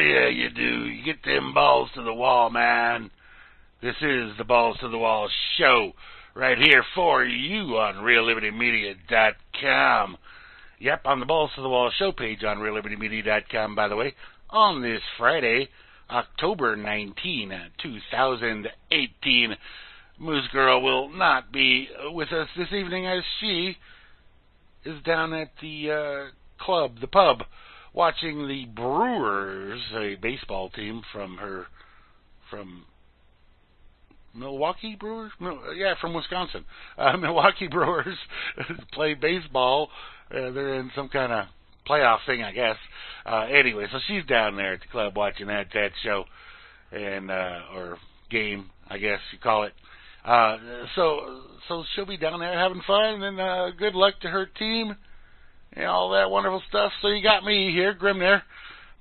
yeah, you do. You get them balls to the wall, man. This is the Balls to the Wall show right here for you on RealLibertyMedia.com. Yep, on the Balls to the Wall show page on RealLibertyMedia.com, by the way, on this Friday, October 19, 2018. Moosegurl will not be with us this evening as she is down at the uh, club, the pub, watching the Brewers, a baseball team from her from Milwaukee Brewers? Yeah, from Wisconsin. Uh, Milwaukee Brewers play baseball. Uh, they're in some kind of playoff thing, I guess. Uh, anyway, so she's down there at the club watching that that show, and uh, or game, I guess you call it. Uh, so so she'll be down there having fun, and uh, good luck to her team and all that wonderful stuff. So you got me here, Grimnir,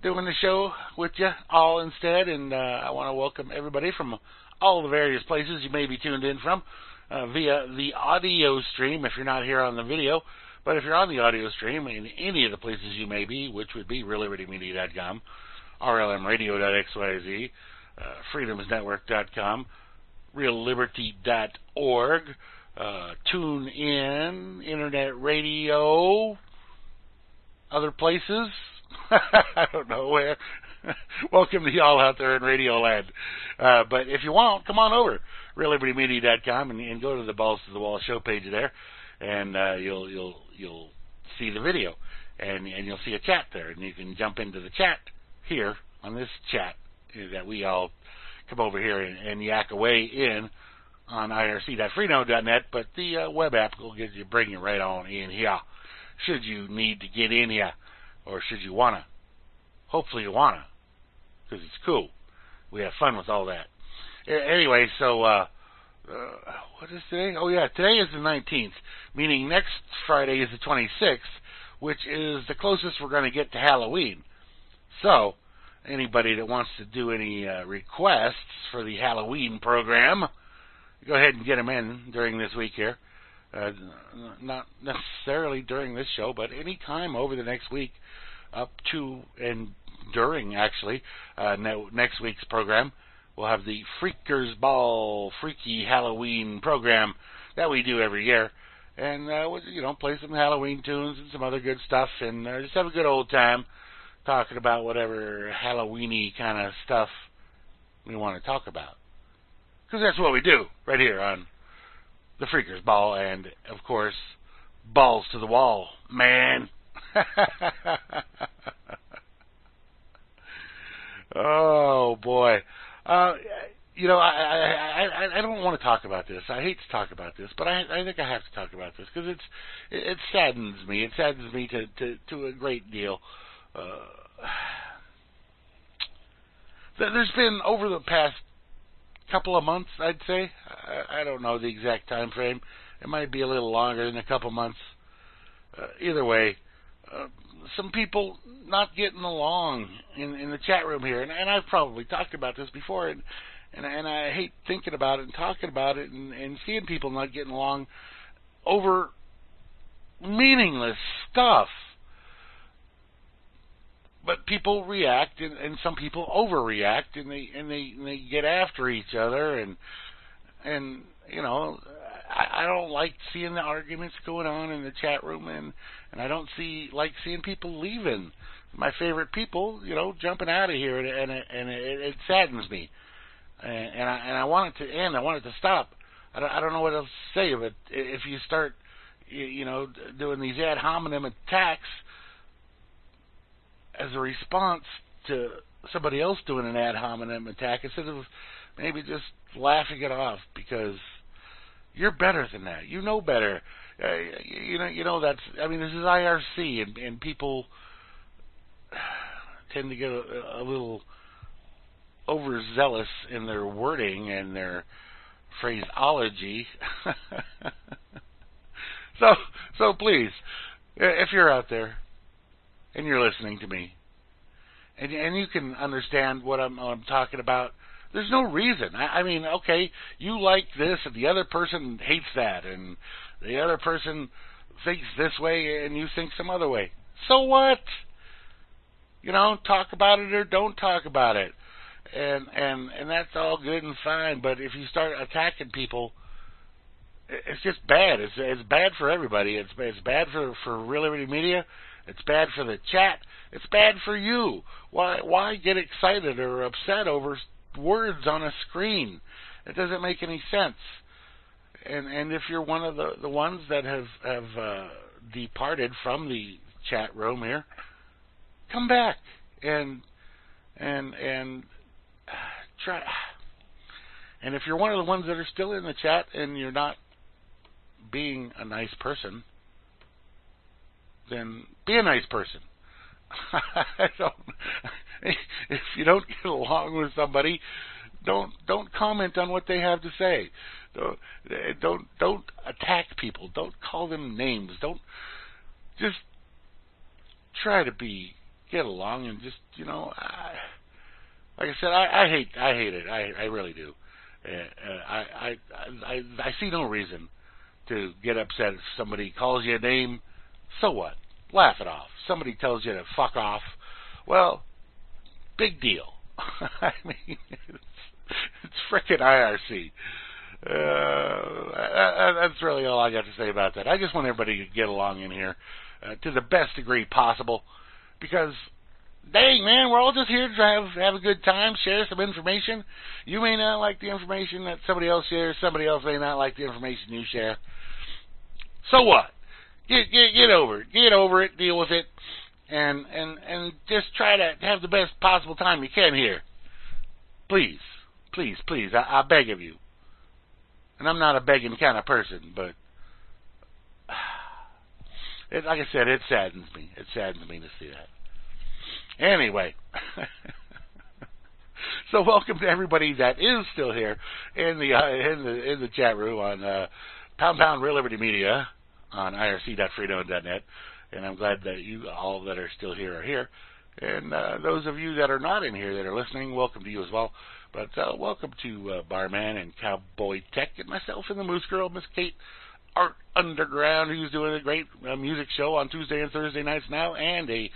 doing the show with you all instead, and uh, I want to welcome everybody from all the various places you may be tuned in from uh, via the audio stream if you're not here on the video. But if you're on the audio stream in any of the places you may be, which would be reallibertymedia.com, rlmradio.xyz, uh, freedomsnetwork.com, realliberty.org, uh, tune in, internet radio, other places. I don't know where. Welcome to y'all out there in Radio Land. Uh, but if you want, come on over reallibertymedia.com and, and go to the Balls to the Wall show page there, and uh, you'll you'll you'll see the video, and and you'll see a chat there, and you can jump into the chat here on this chat that we all come over here and, and yak away in on irc.freenode.net, but the uh, web app will get you bring you right on in here. Should you need to get in here, or should you wanna? Hopefully you wanna, because it's cool. We have fun with all that. Anyway, so uh, uh, what is today? Oh yeah, today is the 19th, meaning next Friday is the 26th, which is the closest we're going to get to Halloween. So, anybody that wants to do any uh, requests for the Halloween program, go ahead and get them in during this week here. Uh, not necessarily during this show, but any time over the next week, up to and during actually uh, ne- next week's program. We'll have the Freeker's Ball Freaky Halloween program that we do every year, and uh, we'll, you know play some Halloween tunes and some other good stuff, and uh, just have a good old time talking about whatever Halloweeny kind of stuff we want to talk about, because that's what we do right here on the Freeker's Ball, and of course, balls to the wall, man. oh boy. Uh, you know, I, I I I don't want to talk about this. I hate to talk about this, but I I think I have to talk about this because it's it, it saddens me. It saddens me to to to a great deal. Uh, there's been over the past couple of months, I'd say. I, don't know the exact time frame. It might be a little longer than a couple months. Uh, either way, uh, some people not getting along in in the chat room here, and, and I've probably talked about this before, and and and I hate thinking about it and talking about it and, and seeing people not getting along over meaningless stuff. But people react, and, and some people overreact, and they and they and they get after each other, and and you know I, I don't like seeing the arguments going on in the chat room, and and I don't see like seeing people leaving. My favorite people, you know, jumping out of here, and and it, and it, it saddens me. And, and I and I want it to end. I want it to stop. I don't, I don't know what else to say. But if you start, you, you know, doing these ad hominem attacks as a response to somebody else doing an ad hominem attack, instead of maybe just laughing it off because you're better than that. You know better. Uh, you know, you know that's. I mean, this is IRC, and and people tend to get a, a little overzealous in their wording and their phraseology. so, so please, if you're out there and you're listening to me, and and you can understand what I'm, what I'm talking about, there's no reason. I, I mean, okay, you like this, and the other person hates that, and the other person thinks this way, and you think some other way. So what? You know, talk about it or don't talk about it. And and and that's all good and fine, but if you start attacking people, it's just bad. It's it's bad for everybody. It's it's bad for for Real Liberty Media. It's bad for the chat. It's bad for you. Why why get excited or upset over words on a screen? It doesn't make any sense. And and if you're one of the the ones that have have uh, departed from the chat room here, come back and and and try. And if you're one of the ones that are still in the chat and you're not being a nice person, then be a nice person. I don't, if you don't get along with somebody, don't don't comment on what they have to say. Don't don't don't attack people. Don't call them names. Don't just try to be get along and just you know. I, like I said, I, I hate I hate it. I I really do. Uh, I, I I I see no reason to get upset if somebody calls you a name. So what? Laugh it off. Somebody tells you to fuck off. Well, big deal. I mean, it's, it's frickin' IRC. Uh, that's really all I got to say about that. I just want everybody to get along in here uh, to the best degree possible because dang man, we're all just here to have have a good time, share some information. You may not like the information that somebody else shares, somebody else may not like the information you share. So what? Get get get over it. Get over it, deal with it, and and and just try to have the best possible time you can here. Please. Please, please, I, I beg of you. And I'm not a begging kind of person, but it, like I said, it saddens me. It saddens me to see that. Anyway, so welcome to everybody that is still here in the uh, in the in the chat room on uh, Pound Pound Real Liberty Media on irc.freedom.net, and I'm glad that you all that are still here are here. And uh, those of you that are not in here that are listening, welcome to you as well. But uh, welcome to uh, Barman and Cowboy Tech and myself and the Moosegurl, Miss Kate Art Underground, who's doing a great uh, music show on Tuesday and Thursday nights now, and a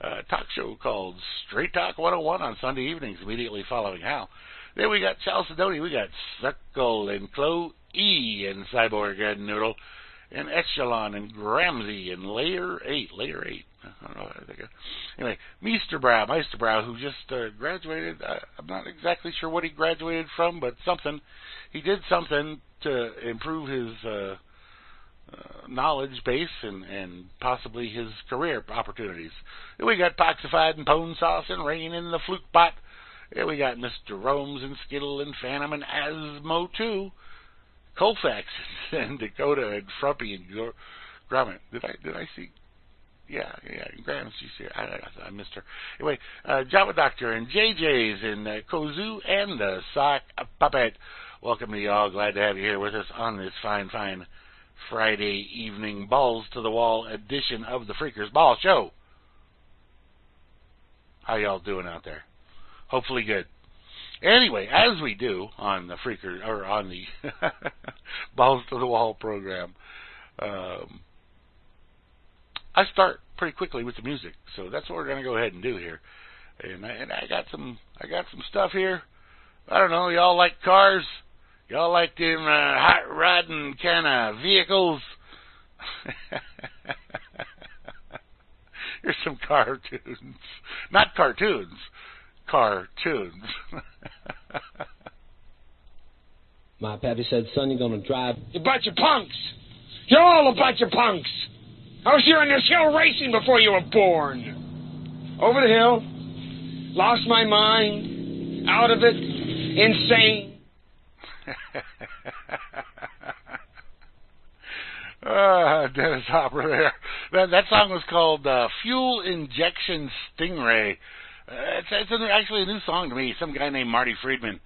uh, talk show called Straight Talk 101 on Sunday evenings, immediately following Hal. Then we got Chalcedony, we got Suckle and Chloe E and Cyborg and Noodle, and Echelon and Gramsy and Layer 8. Layer 8. I don't know. I think. Anyway, Meisterbrow, Meisterbrow, who just uh, graduated. Uh, I'm not exactly sure what he graduated from, but something. He did something to improve his uh, uh, knowledge base and, and possibly his career opportunities. We got Poxified and Pone Sauce and Rain in the Fluke Pot. Then we got Mr. Romes and Skittle and Phantom and Asmo too. Colfax and Dakota and Frumpy and Gromit. Did I did I see? Yeah, yeah, Grams, she's here. I, I, I missed her. Anyway, uh, Java Doctor and JJ's and uh, Kozu and the Sock Puppet. Welcome to y'all. Glad to have you here with us on this fine, fine Friday evening balls to the wall edition of the Freeker's Ball Show. How y'all doing out there? Hopefully good. Anyway, as we do on the Freaker or on the balls to the wall program, um, I start pretty quickly with the music, so that's what we're going to go ahead and do here. And I, and I got some I got some stuff here. I don't know, y'all like cars? Y'all like them uh, hot rodding kind of vehicles? Here's some cartoons. Not cartoons, cartoons. My pappy said, son, you're going to drive. you're bunch of punks. You're all a bunch of punks. I was here on this hill racing before you were born. Over the hill. Lost my mind. Out of it. Insane. uh, Dennis Hopper there. That, that song was called uh, Fuel Injection Stingray. Uh, it's, it's actually a new song to me. Some guy named Marty Friedman.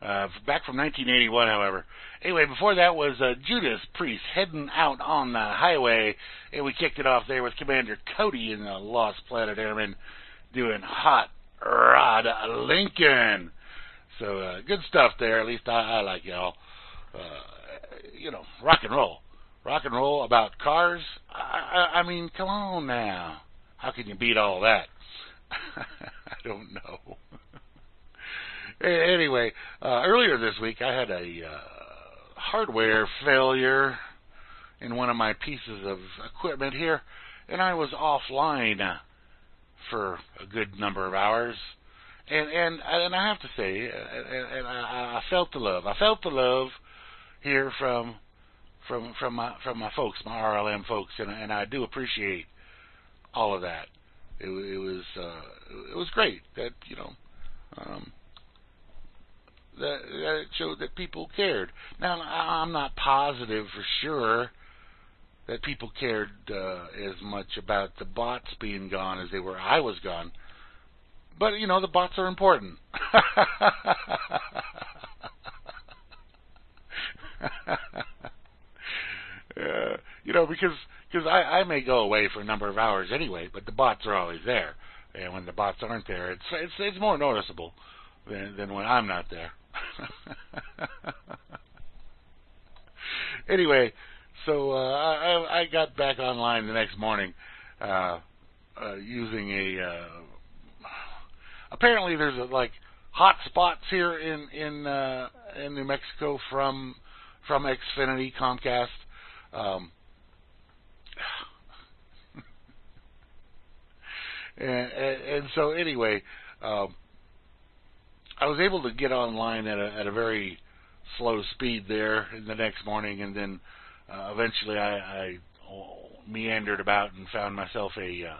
Uh, back from 1981, however. Anyway, before that was uh, Judas Priest heading out on the highway, and we kicked it off there with Commander Cody and the Lost Planet Airmen doing Hot Rod Lincoln. So uh, good stuff there. At least I, I like y'all. Uh, you know, rock and roll, rock and roll about cars. I, I, I mean, come on now. How can you beat all that? I don't know. anyway, uh, earlier this week I had a uh, hardware failure in one of my pieces of equipment here, and I was offline uh, for a good number of hours. And and and I have to say, and, and I, I felt the love. I felt the love here from from from my from my folks, my RLM folks, and and I do appreciate all of that. It, it was uh, it was great that you know um, that, that it showed that people cared. Now I'm not positive for sure that people cared uh, as much about the bots being gone as they were I was gone. But you know the bots are important. uh, you know because because I, I may go away for a number of hours anyway, but the bots are always there, and when the bots aren't there, it's it's it's more noticeable than than when I'm not there. anyway, so uh, I, I got back online the next morning uh, uh, using a. Uh, apparently, there's a, like hot spots here in in uh, in New Mexico from from Xfinity Comcast. Um, and, so anyway, um, I was able to get online at a at a very slow speed there in the next morning, and then uh, eventually I, I meandered about and found myself a uh,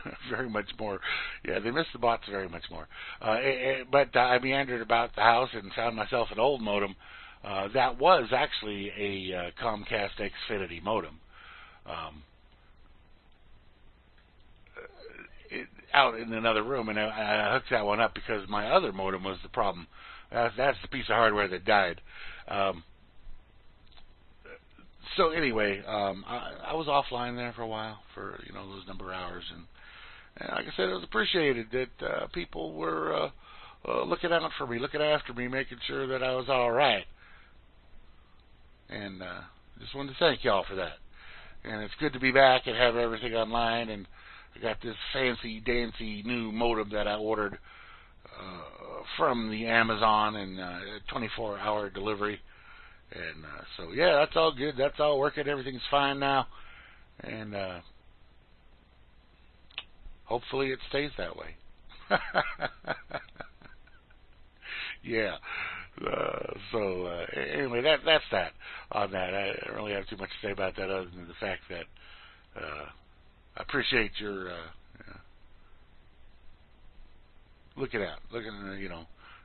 very much more. Yeah, they missed the bots very much more. Uh, it, it, but I meandered about the house and found myself an old modem uh, that was actually a uh, Comcast Xfinity modem. Um, it, out in another room, and I, I hooked that one up because my other modem was the problem. That's, that's the piece of hardware that died. Um, so anyway, um, I, I was offline there for a while, for you know those number of hours, and, and like I said, it was appreciated that uh, people were uh, uh, looking out for me, looking after me, making sure that I was all right. And uh, just wanted to thank y'all for that. And it's good to be back and have everything online. And I got this fancy dancy new modem that I ordered uh, from the Amazon and uh, 24 hour delivery. And uh, so yeah, that's all good. That's all working. Everything's fine now. And uh, hopefully it stays that way. yeah. Uh, so uh, anyway, that that's that on that. I don't really have too much to say about that other than the fact that uh, appreciate your uh, looking out, looking, you know,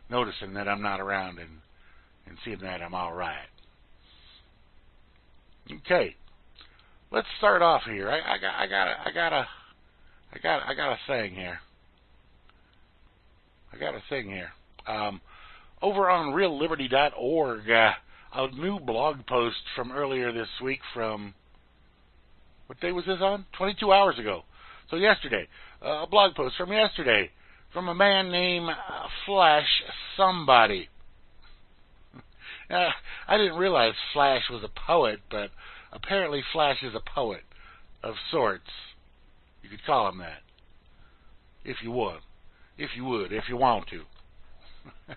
noticing that I'm not around and and seeing that I'm all right. Okay, let's start off here. I, I got, I got, a, I got a, I got, I got a thing here. I got a thing here. Um, over on RealLiberty.org, uh, a new blog post from earlier this week from what day was this on? 22 hours ago. So yesterday, uh, a blog post from yesterday from a man named uh, Flash Somebody. Uh, I didn't realize Flash was a poet, but apparently Flash is a poet of sorts. You could call him that, if you would, if you would, if you want to.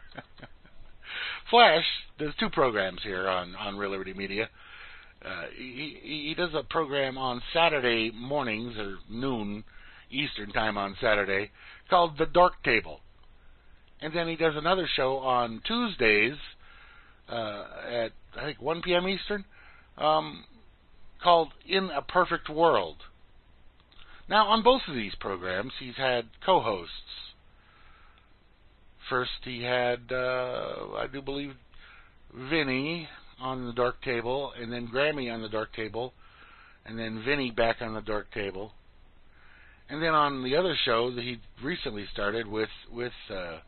Flash does two programs here on on Real Liberty Media. Uh, he he does a program on Saturday mornings or noon Eastern time on Saturday called The Dark Table, and then he does another show on Tuesdays uh, at I think 1 p.m. Eastern um, called In a Perfect World. Now, on both of these programs, he's had co-hosts. First, he had, uh, I do believe, Vinny on the Dork Table, and then Grammy on the Dork Table, and then Vinny back on the Dork Table. And then on the other show that he recently started with with uh,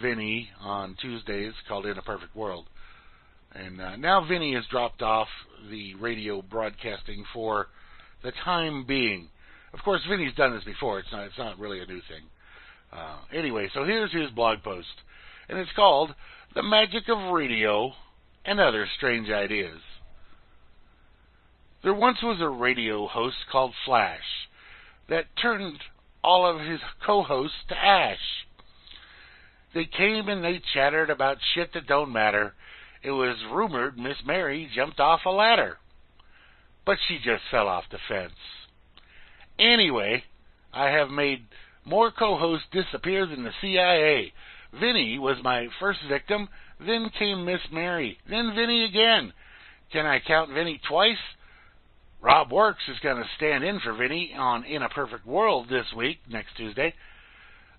Vinny on Tuesdays called In a Perfect World. And uh, now Vinny has dropped off the radio broadcasting for the time being. Of course, Vinny's done this before. It's not. It's not really a new thing. Uh, anyway, so here's his blog post, and it's called "The Magic of Radio and Other Strange Ideas." There once was a radio host called Flash that turned all of his co hosts to ash. They came and they chattered about shit that don't matter. It was rumored Miss Mary jumped off a ladder. But she just fell off the fence. Anyway, I have made more co hosts disappear than the CIA. Vinny was my first victim, then came Miss Mary, then Vinny again. Can I count Vinny twice? Rob Works is going to stand in for Vinny on In a Perfect World this week, next Tuesday.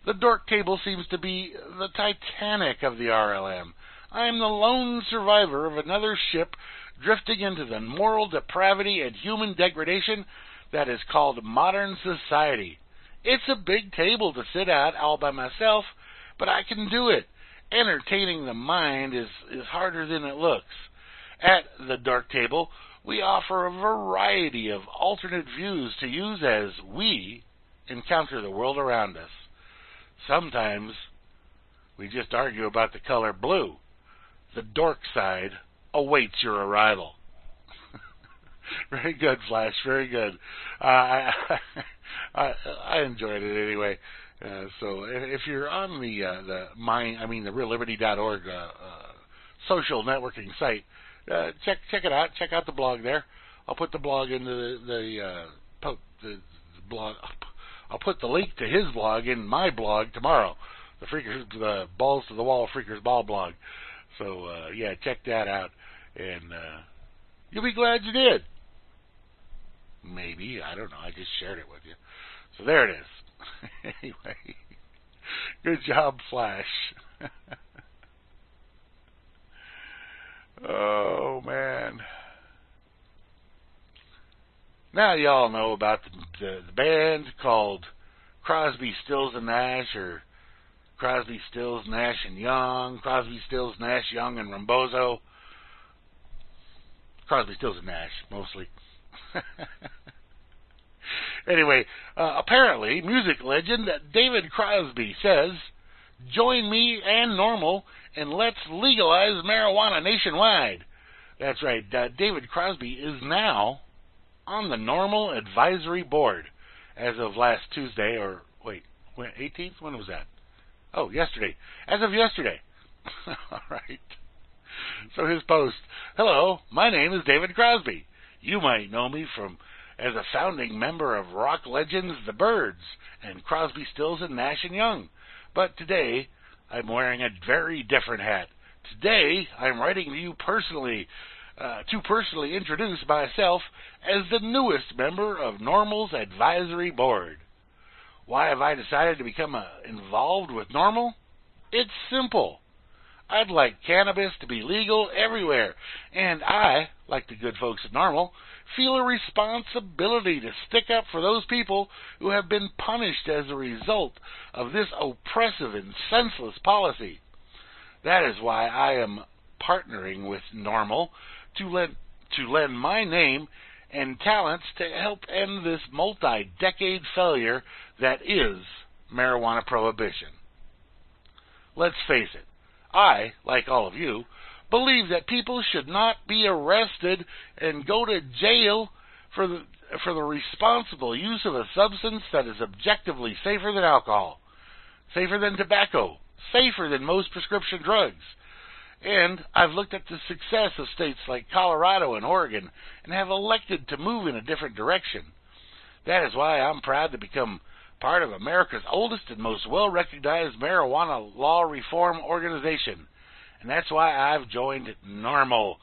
The dork table seems to be the Titanic of the RLM. I am the lone survivor of another ship drifting into the moral depravity and human degradation that is called modern society. It's a big table to sit at all by myself, but I can do it. Entertaining the mind is, is harder than it looks. At the Dark Table, we offer a variety of alternate views to use as we encounter the world around us. Sometimes we just argue about the color blue. The dork side awaits your arrival. very good, Flash. Very good. Uh, I, I I enjoyed it anyway. Uh, so if you're on the uh, the mine, I mean the realliberty.org uh, uh, social networking site, uh, check check it out. Check out the blog there. I'll put the blog into the the, uh, po- the, the blog. I'll put the link to his blog in my blog tomorrow. The freakers, the balls to the wall freakers ball blog. So uh, yeah, check that out, and uh, you'll be glad you did. Maybe I don't know. I just shared it with you. So there it is. anyway, good job, Flash. oh man. Now y'all know about the, the, the band called Crosby, Stills and Nash, or Crosby, Stills, Nash and Young, Crosby, Stills, Nash, Young and Rebozo. Crosby, Stills and Nash mostly. anyway, uh, apparently, music legend David Crosby says, "Join me and NORML, and let's legalize marijuana nationwide." That's right. Uh, David Crosby is now on the NORML Advisory Board as of last Tuesday, or wait, when, 18th? When was that? Oh, yesterday. As of yesterday. All right. So his post Hello, my name is David Crosby. You might know me from as a founding member of rock legends The Byrds and Crosby, Stills and Nash and Young. But today I'm wearing a very different hat. Today I'm writing to you personally uh, to personally introduce myself as the newest member of NORML's advisory board. Why have I decided to become uh, involved with NORML? It's simple. I'd like cannabis to be legal everywhere, and I, like the good folks at NORML, feel a responsibility to stick up for those people who have been punished as a result of this oppressive and senseless policy. That is why I am partnering with NORML to lend to lend my name and talents to help end this multi-decade failure that is marijuana prohibition. Let's face it, I, like all of you, believe that people should not be arrested and go to jail for the for the responsible use of a substance that is objectively safer than alcohol, safer than tobacco, safer than most prescription drugs. And I've looked at the success of states like Colorado and Oregon and have elected to move in a different direction. That is why I'm proud to become part of America's oldest and most well recognized marijuana law reform organization. And that's why I've joined NORML,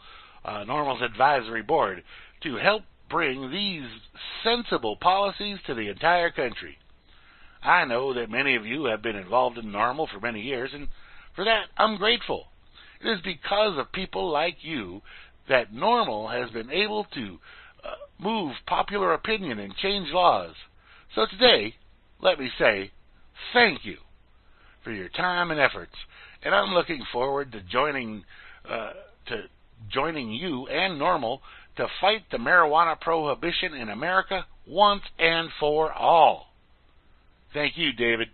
uh, NORML's advisory board, to help bring these sensible policies to the entire country. I know that many of you have been involved in NORML for many years, and for that I'm grateful. It is because of people like you that NORML has been able to uh, move popular opinion and change laws. So today, let me say thank you for your time and efforts, and I'm looking forward to joining uh, to joining you and NORML to fight the marijuana prohibition in America once and for all. Thank you, David.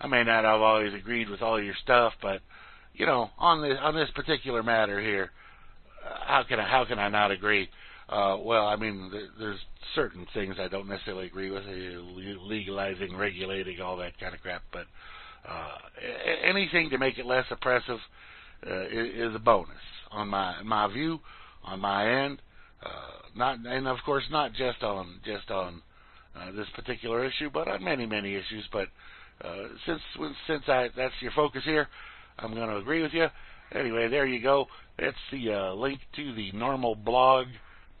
I may not have always agreed with all your stuff, but you know, on this on this particular matter here, uh, how can I how can I not agree? Uh, well, I mean, there, there's certain things I don't necessarily agree with, legalizing, regulating, all that kind of crap. But uh, anything to make it less oppressive uh, is, a bonus on my my view, on my end. Uh, not and of course not just on just on uh, this particular issue, but on many many issues. But uh, since since I that's your focus here, I'm going to agree with you. Anyway, there you go. That's the uh, link to the normal blog,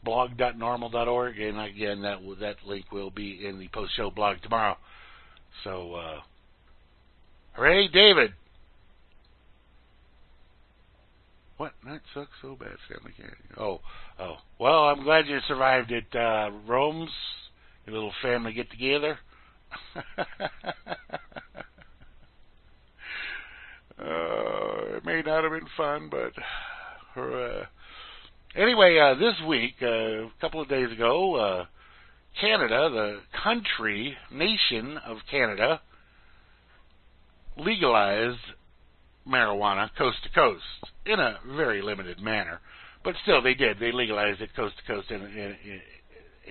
blog.norml.org, and again that that link will be in the post show blog tomorrow. So, uh, hooray, David! What? That sucks so bad, Stanley Canyon. Oh, oh. Well, I'm glad you survived it, uh, Rome's. Your little family get together. uh, it may not have been fun, but uh, anyway, uh, this week, uh, a couple of days ago, uh, Canada, the country, nation of Canada, legalized marijuana coast to coast in a very limited manner, but still they did. They legalized it coast to coast in in, in,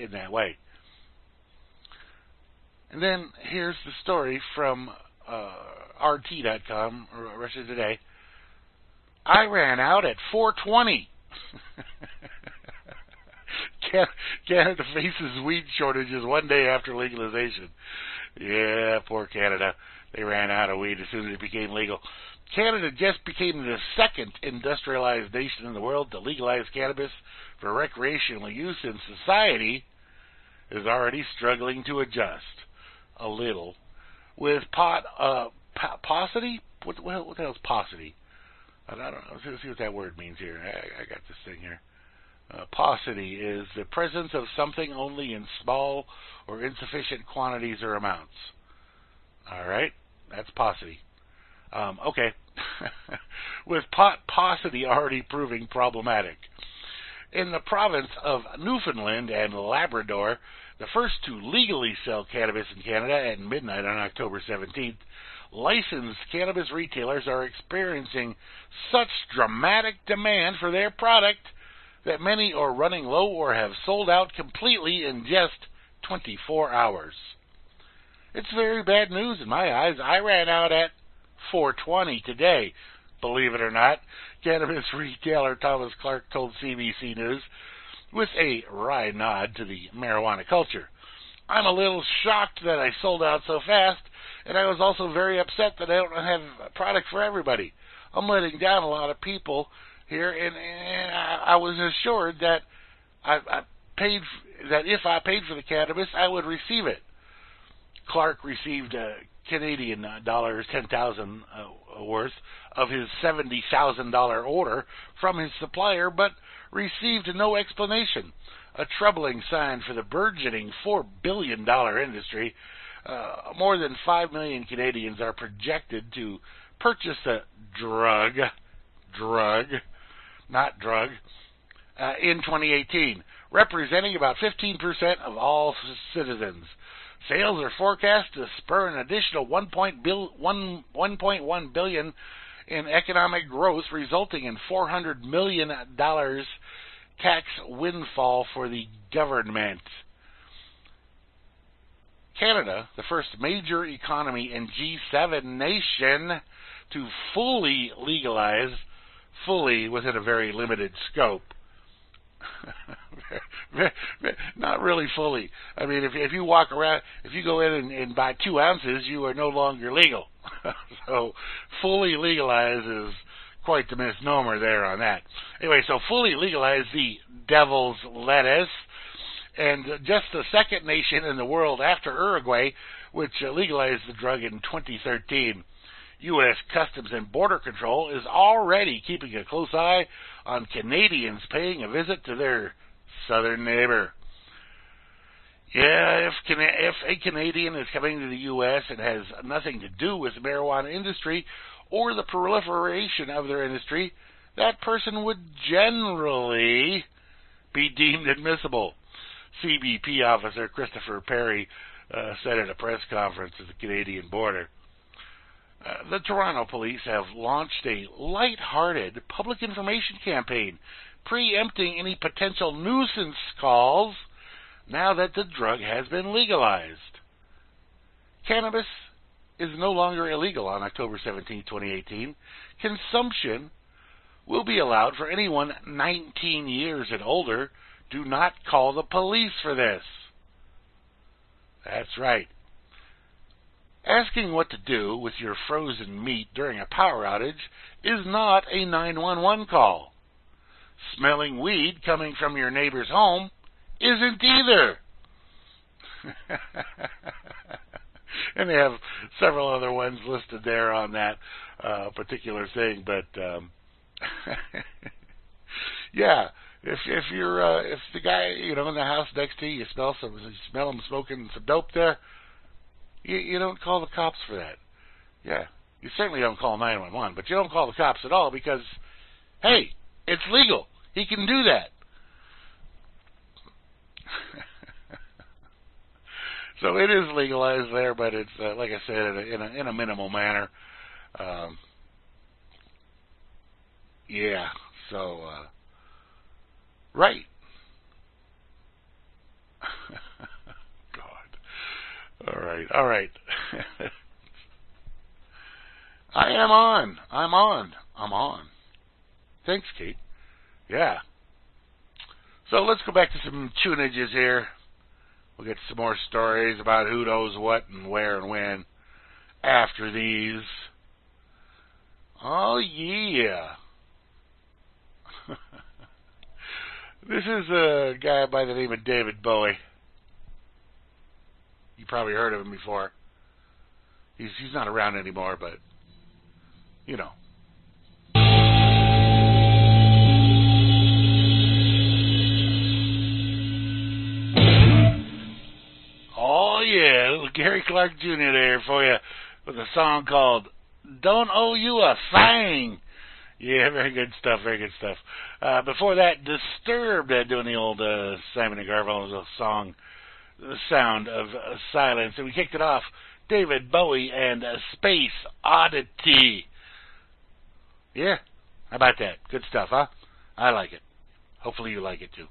in that way. And then here's the story from uh, RT.com, Russia Today. I ran out at 420. Canada faces weed shortages one day after legalization. Yeah, poor Canada. They ran out of weed as soon as it became legal. Canada just became the second industrialized nation in the world to legalize cannabis for recreational use, and society is already struggling to adjust a little. With pot, uh, paucity? What, what, what the hell's paucity? I don't know. Let's see what that word means here. I, I got this thing here. Uh, paucity is the presence of something only in small or insufficient quantities or amounts. All right, that's paucity. Um, okay, with pot paucity already proving problematic. In the province of Newfoundland and Labrador, the first to legally sell cannabis in Canada at midnight on October 17th, licensed cannabis retailers are experiencing such dramatic demand for their product that many are running low or have sold out completely in just 24 hours. It's very bad news in my eyes. I ran out at 420 today, believe it or not. Cannabis retailer Thomas Clark told CBC News with a wry nod to the marijuana culture. I'm a little shocked that I sold out so fast and I was also very upset that I don't have a product for everybody. I'm letting down a lot of people here, and, and I, I was assured that I, I paid that if I paid for the cannabis, I would receive it. Clark received uh, Canadian dollars ten thousand uh, worth of his seventy thousand dollar order from his supplier, but received no explanation. A troubling sign for the burgeoning four billion dollar industry uh, more than 5 million Canadians are projected to purchase the drug, drug, not drug, uh, in 2018, representing about 15% of all citizens. Sales are forecast to spur an additional 1.1 billion in economic growth, resulting in 400 million dollars tax windfall for the government. Canada, the first major economy and G7 nation to fully legalize, fully within a very limited scope. Not really fully. I mean, if if you walk around, if you go in and, and buy two ounces, you are no longer legal. so, fully legalized is quite the misnomer there on that. Anyway, so fully legalize the devil's lettuce and just the second nation in the world after Uruguay, which legalized the drug in 2013. U.S. Customs and Border Control is already keeping a close eye on Canadians paying a visit to their southern neighbor. Yeah, if if a Canadian is coming to the U.S. and has nothing to do with the marijuana industry or the proliferation of their industry, that person would generally be deemed admissible. CBP officer Christopher Perry uh, said at a press conference at the Canadian border. Uh, the Toronto police have launched a light-hearted public information campaign preempting any potential nuisance calls now that the drug has been legalized. Cannabis is no longer illegal on October 17, 2018. Consumption will be allowed for anyone 19 years and older. Do not call the police for this. That's right. Asking what to do with your frozen meat during a power outage is not a 911 call. Smelling weed coming from your neighbor's home isn't either. and they have several other ones listed there on that uh, particular thing. But um, yeah, if if you're uh, if the guy you know in the house next to you, you smell some you smell him smoking some dope there, you you don't call the cops for that. Yeah, you certainly don't call 911, but you don't call the cops at all because hey, it's legal. He can do that. so it is legalized there, but it's uh, like I said, in a, in a, in a minimal manner. Um, yeah. So uh, right. All right. All right. I am on. I'm on. I'm on. Thanks, Kate. Yeah. So let's go back to some tunages here. We'll get some more stories about who knows what and where and when after these. Oh, yeah. this is a guy by the name of David Bowie. You probably heard of him before. He's he's not around anymore, but you know. Oh yeah, little Gary Clark Jr. there for you with a song called "Don't Owe You a Thing." Yeah, very good stuff. Very good stuff. Uh, before that, Disturbed uh, doing the old uh, Simon and Garfunkel song, "The Sound of uh, Silence," and we kicked it off. David Bowie and uh, Space Oddity. Yeah, how about that? Good stuff, huh? I like it. Hopefully you like it too.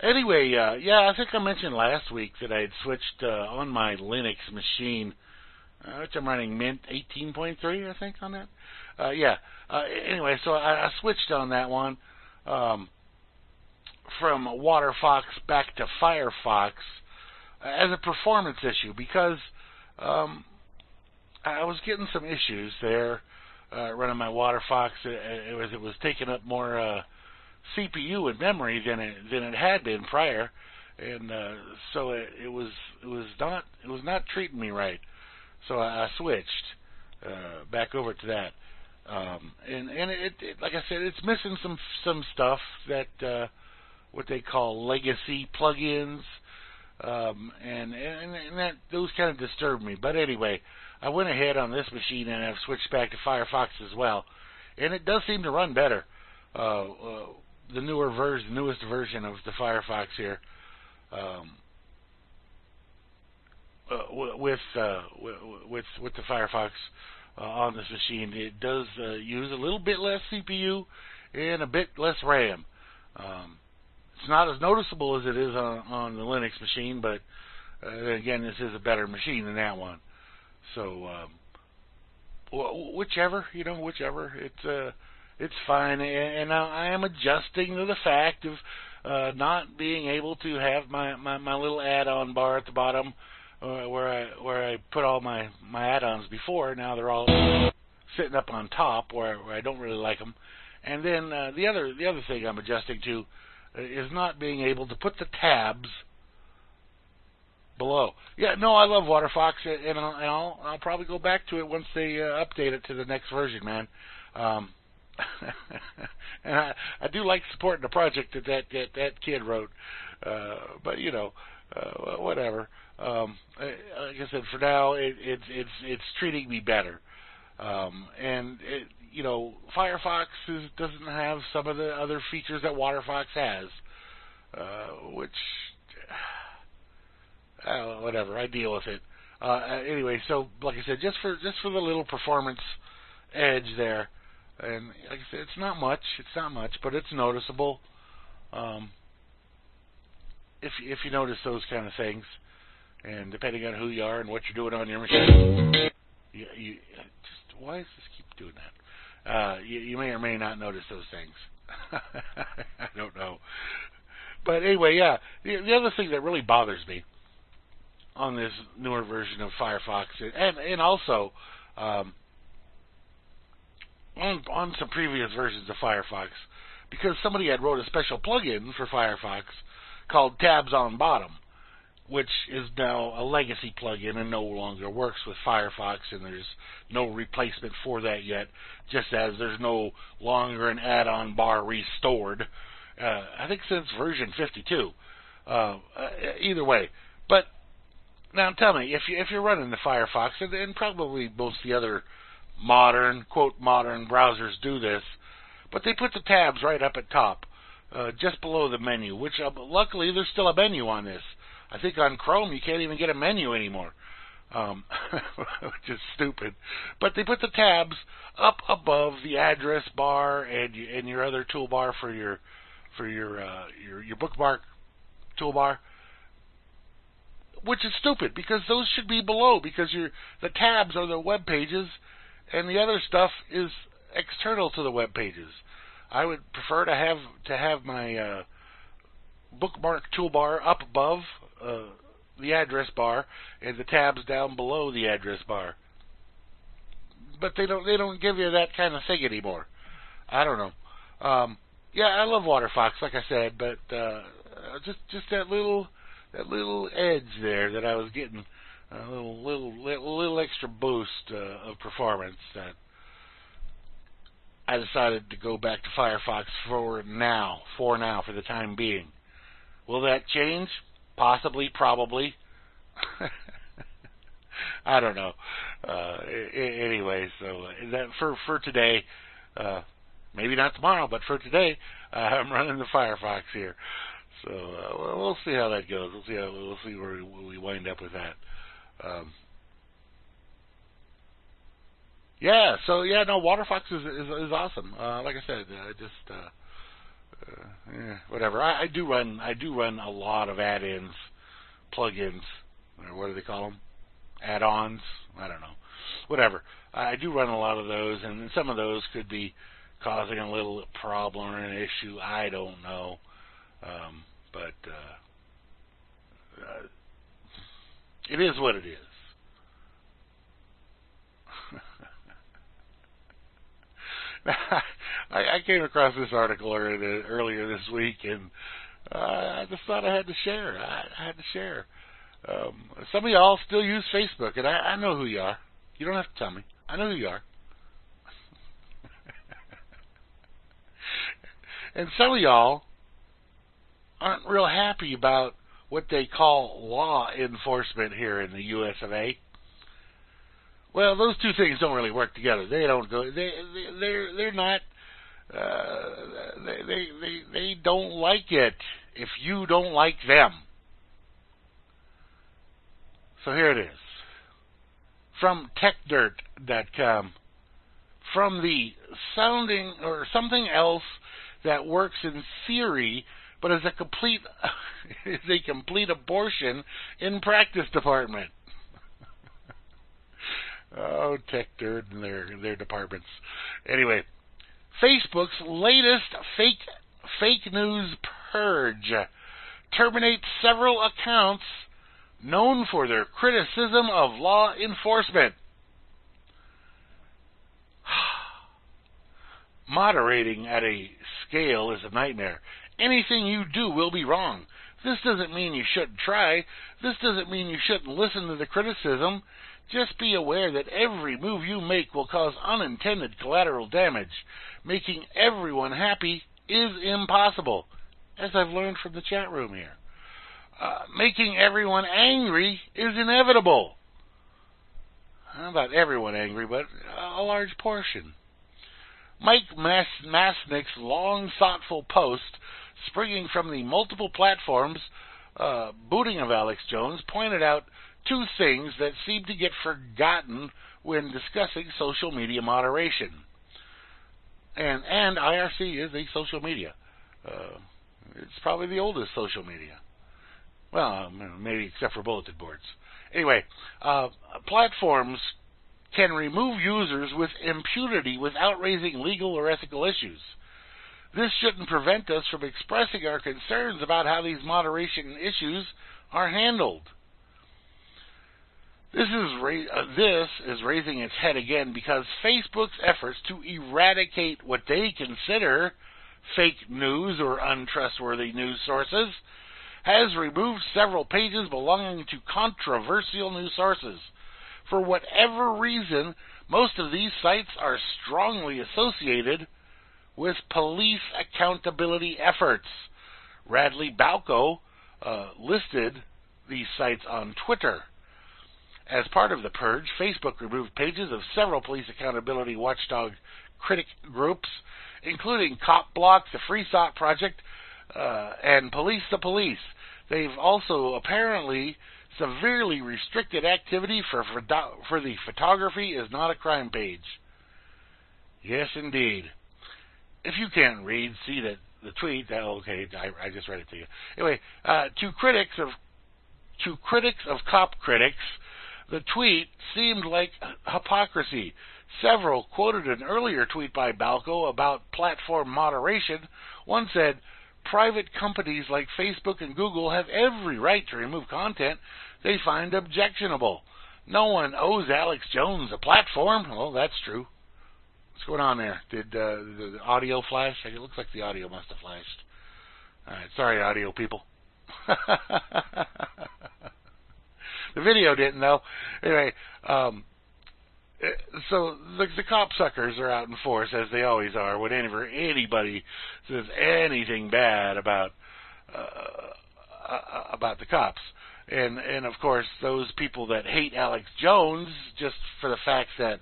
Anyway, uh, yeah, I think I mentioned last week that I had switched uh, on my Linux machine, uh, which I'm running Mint 18.3, I think, on that. Uh, yeah. Uh, anyway, so I, I switched on that one um, from WaterFox back to Firefox as a performance issue because um, I was getting some issues there uh, running my WaterFox. It, it was it was taking up more. Uh, CPU and memory than it than it had been prior, and uh, so it, it was it was not it was not treating me right. So I, I switched uh, back over to that, um, and and it, it like I said, it's missing some some stuff that uh, what they call legacy plugins, um, and, and and that those kind of disturb me. But anyway, I went ahead on this machine and I've switched back to Firefox as well, and it does seem to run better. Uh, uh, the newer version, newest version of the Firefox here, um, uh, with, uh, with with the Firefox uh, on this machine, it does uh, use a little bit less CPU and a bit less RAM. Um, it's not as noticeable as it is on, on the Linux machine, but uh, again, this is a better machine than that one. So, um, whichever, you know, whichever. It's uh, it's fine, and I am adjusting to the fact of uh, not being able to have my, my, my little add-on bar at the bottom uh, where I where I put all my my add-ons before. Now they're all sitting up on top where, where I don't really like them. And then uh, the other the other thing I'm adjusting to is not being able to put the tabs below. Yeah, no, I love WaterFox, and I'll, and I'll I'll probably go back to it once they uh, update it to the next version, man. Um, and I, I do like supporting the project that that that, that kid wrote, uh, but you know, uh, whatever. Um, like I said, for now, it, it's it's it's treating me better, um, and it, you know, Firefox is, doesn't have some of the other features that WaterFox has, uh, which, uh, whatever. I deal with it. Uh, anyway, so like I said, just for just for the little performance edge there, and like I said, it's not much. It's not much, but it's noticeable. Um, if if you notice those kind of things, and depending on who you are and what you're doing on your machine, you, you just why does this keep doing that? Uh, you, you may or may not notice those things. I don't know, but anyway, yeah. The, the other thing that really bothers me on this newer version of Firefox, and and also um, on on some previous versions of Firefox, because somebody had wrote a special plugin for Firefox called Tabs on Bottom, which is now a legacy plugin and no longer works with Firefox, and there's no replacement for that yet. Just as there's no longer an add-on bar restored. Uh, I think since version 52. Uh, either way, but now tell me if you if you're running the Firefox and, and probably most of the other modern quote modern browsers do this, but they put the tabs right up at top, uh, just below the menu. Which uh, luckily there's still a menu on this. I think on Chrome you can't even get a menu anymore, um, which is stupid. But they put the tabs up above the address bar and and your other toolbar for your for your uh, your your bookmark toolbar which is stupid because those should be below because your the tabs are the web pages and the other stuff is external to the web pages. I would prefer to have to have my uh, bookmark toolbar up above uh, the address bar and the tabs down below the address bar. But they don't they don't give you that kind of thing anymore. I don't know. Um, yeah, I love WaterFox, like I said, but uh, just just that little that little edge there that I was getting, a little little little extra boost uh, of performance that I decided to go back to Firefox for now, for now, for the time being. Will that change? Possibly, probably. I don't know. Uh, anyway, so uh, that for for today, uh, maybe not tomorrow, but for today, uh, I'm running the Firefox here. So uh, we'll see how that goes. We'll see how we'll see where we wind up with that. Um, yeah. So yeah, no, WaterFox is is, is awesome. Uh, like I said, uh, just uh, whatever. I, I do run I do run a lot of add-ins, plugins, or what do they call them? Add-ons. I don't know. Whatever. I do run a lot of those, and some of those could be causing a little problem or an issue. I don't know. Um, but uh, uh, it is what it is. I, I came across this article earlier, this week, and uh, I just thought I had to share. I, I had to share. Um, some of y'all still use Facebook, and I, I know who you are. You don't have to tell me. I know who you are. and some of y'all aren't real happy about what they call law enforcement here in the U.S. of A. Well, those two things don't really work together. They don't go. They they're they're not. Uh, they they they they don't like it if you don't like them. So here it is from TechDirt.com. From the sounding or something else that works in theory but is a complete is a complete abortion in practice department. oh, tech dirt and their their departments. Anyway, Facebook's latest fake fake news purge terminates several accounts known for their criticism of law enforcement. Moderating at a scale is a nightmare. Anything you do will be wrong. This doesn't mean you shouldn't try. This doesn't mean you shouldn't listen to the criticism. Just be aware that every move you make will cause unintended collateral damage. Making everyone happy is impossible, as I've learned from the chat room here. Uh, making everyone angry is inevitable. Not about everyone angry, but a large portion. Mike Mas- Masnick's long, thoughtful post springing from the multiple platforms uh, booting of Alex Jones, pointed out two things that seem to get forgotten when discussing social media moderation. and and IRC is a social media. Uh, it's probably the oldest social media. Well, um, maybe except for bulletin boards. Anyway, uh, platforms can remove users with impunity without raising legal or ethical issues. This shouldn't prevent us from expressing our concerns about how these moderation issues are handled. This is uh, this is raising its head again because Facebook's efforts to eradicate what they consider fake news or untrustworthy news sources has removed several pages belonging to controversial news sources. For whatever reason, most of these sites are strongly associated with police accountability efforts. Radley Balko uh, listed these sites on Twitter. As part of the purge, Facebook removed pages of several police accountability watchdog critic groups, including Cop Block, the Free Thought Project, uh, and Police the Police. They've also apparently severely restricted activity for, for, for the photography is not a crime page. Yes, indeed. If you can't read, see that the tweet. Oh, okay, I, I, just read it to you. Anyway, uh, to critics of to critics of cop critics, the tweet seemed like hypocrisy. Several quoted an earlier tweet by Balko about platform moderation. One said, Private companies like Facebook and Google have every right to remove content they find objectionable. No one owes Alex Jones a platform. Well, that's true. What's going on there? Did uh, the, audio flash? It looks like the audio must have flashed. All right, sorry, audio people. the video didn't though. Anyway, um, eh, so the, the cop suckers are out in force as they always are whenever anybody says anything bad about uh, uh, about the cops and and of course those people that hate Alex Jones just for the fact that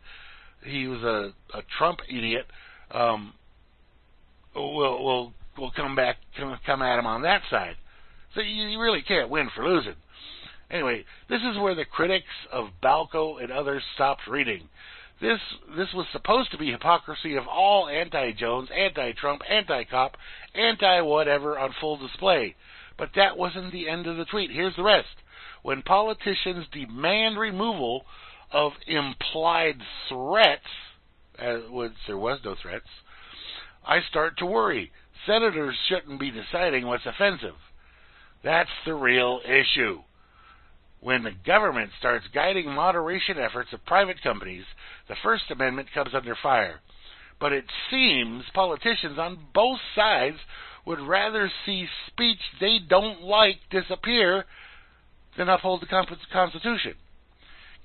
he was a, a Trump idiot um, will will will come back come, come at him on that side. So you, you really can't win for losing. Anyway, this is where the critics of Balko and others stopped reading. This this was supposed to be hypocrisy of all anti-Jones, anti-Trump, anti-cop, anti-whatever on full display. But that wasn't the end of the tweet. Here's the rest. When politicians demand removal of implied threats, as there was no threats, I start to worry. Senators shouldn't be deciding what's offensive. That's the real issue. When the government starts guiding moderation efforts of private companies, the First Amendment comes under fire. But it seems politicians on both sides would rather see speech they don't like disappear than uphold the Constitution.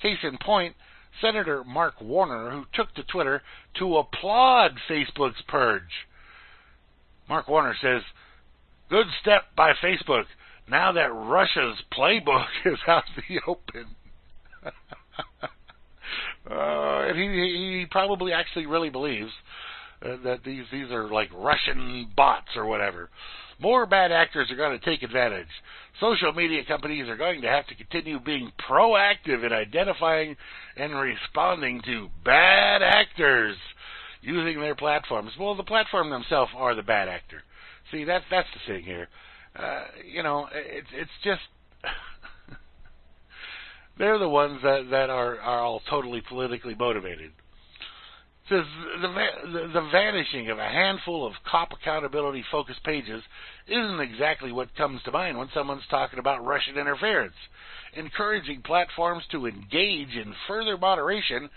Case in point, Senator Mark Warner, who took to Twitter to applaud Facebook's purge. Mark Warner says, Good step by Facebook now that Russia's playbook is out in the open. uh, and he, he probably actually really believes uh, that these these are like Russian bots or whatever. More bad actors are going to take advantage. Social media companies are going to have to continue being proactive in identifying and responding to bad actors using their platforms. Well, the platform themselves are the bad actor. See, that's that's the thing here. Uh, you know, it's it's just they're the ones that that are are all totally politically motivated says the, the vanishing of a handful of cop accountability focused pages isn't exactly what comes to mind when someone's talking about Russian interference. Encouraging platforms to engage in further moderation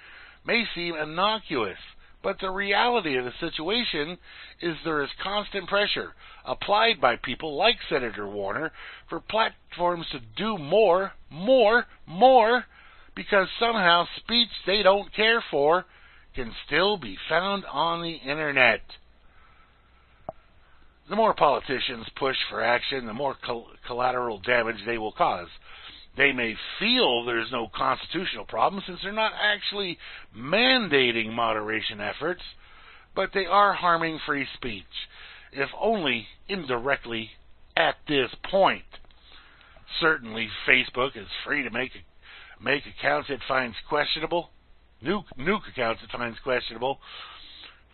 may seem innocuous, but the reality of the situation is there is constant pressure applied by people like Senator Warner for platforms to do more, more, more, because somehow speech they don't care for can still be found on the internet. The more politicians push for action, the more col- collateral damage they will cause. They may feel there's no constitutional problem since they're not actually mandating moderation efforts, but they are harming free speech, if only indirectly at this point. Certainly, Facebook is free to make make accounts it finds questionable, nuke, nuke accounts it finds questionable.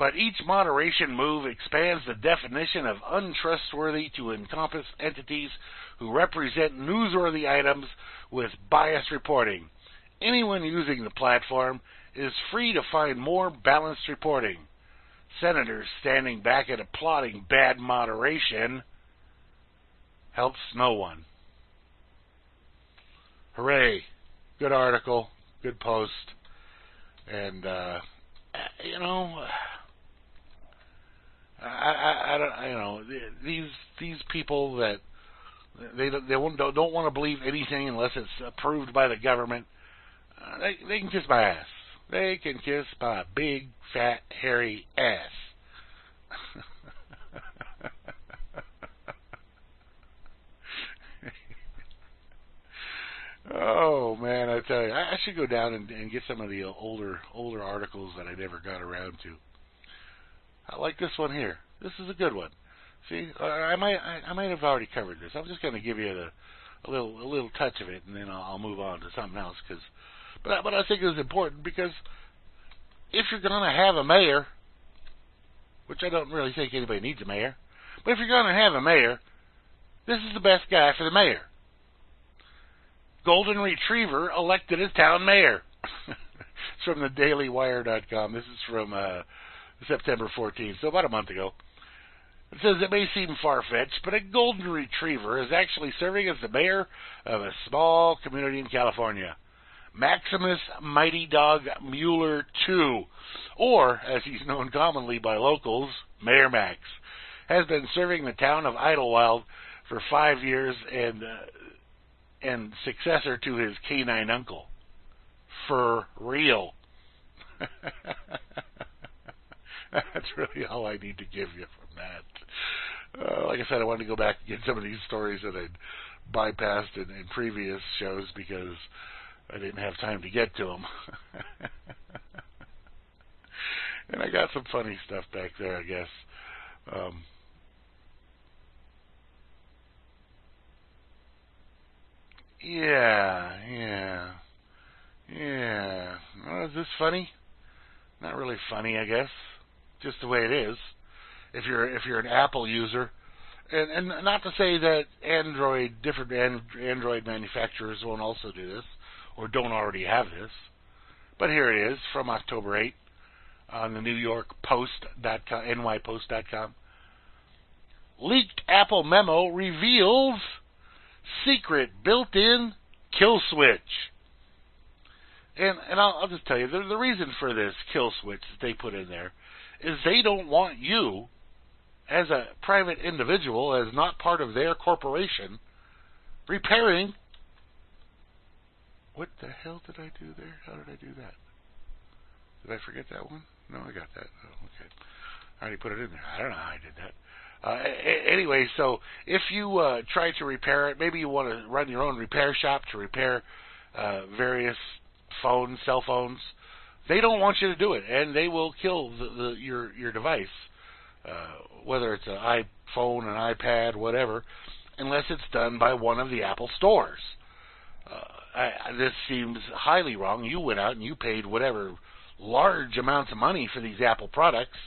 But each moderation move expands the definition of untrustworthy to encompass entities who represent newsworthy items with biased reporting. Anyone using the platform is free to find more balanced reporting. Senators standing back and applauding bad moderation helps no one. Hooray. Good article, good post. And, uh, you know, I, I, I don't, you know, these these people that they they won't, don't, don't want to believe anything unless it's approved by the government. Uh, they they can kiss my ass. They can kiss my big fat hairy ass. oh man, I tell you, I, I should go down and, and get some of the older older articles that I never got around to. I like this one here. This is a good one. See, I might I, I might have already covered this. I'm just going to give you the, a little a little touch of it, and then I'll, I'll move on to something else. Because, but but I think it's important because if you're going to have a mayor, which I don't really think anybody needs a mayor, but if you're going to have a mayor, this is the best guy for the mayor. Golden Retriever elected as town mayor. it's from the DailyWire.com. This is from uh, September 14th, so about a month ago. It says it may seem far fetched, but a golden retriever is actually serving as the mayor of a small community in California. Maximus Mighty Dog Mueller II, or as he's known commonly by locals, Mayor Max, has been serving the town of Idyllwild for five years and uh, and successor to his canine uncle. For real. That's really all I need to give you from that. Uh, like I said, I wanted to go back and get some of these stories that I'd bypassed in, in previous shows because I didn't have time to get to them. and I got some funny stuff back there, I guess. Um, yeah, yeah, yeah. Well, is this funny? Not really funny, I guess just the way it is. If you're if you're an Apple user, and and not to say that Android different Android manufacturers won't also do this or don't already have this, but here it is from October 8 on the New York Post.com, nypost.com. Leaked Apple memo reveals secret built-in kill switch. And and I'll, I'll just tell you the, the reason for this kill switch that they put in there is they don't want you as a private individual, as not part of their corporation, repairing. What the hell did I do there? How did I do that? Did I forget that one? No, I got that. Oh, okay. I already put it in there. I don't know how I did that. Uh, anyway, so if you uh, try to repair it, maybe you want to run your own repair shop to repair uh, various phones, cell phones, they don't want you to do it, and they will kill the, the, your your device, uh, whether it's an iPhone, an iPad, whatever, unless it's done by one of the Apple stores. Uh, I, this seems highly wrong. You went out and you paid whatever large amounts of money for these Apple products,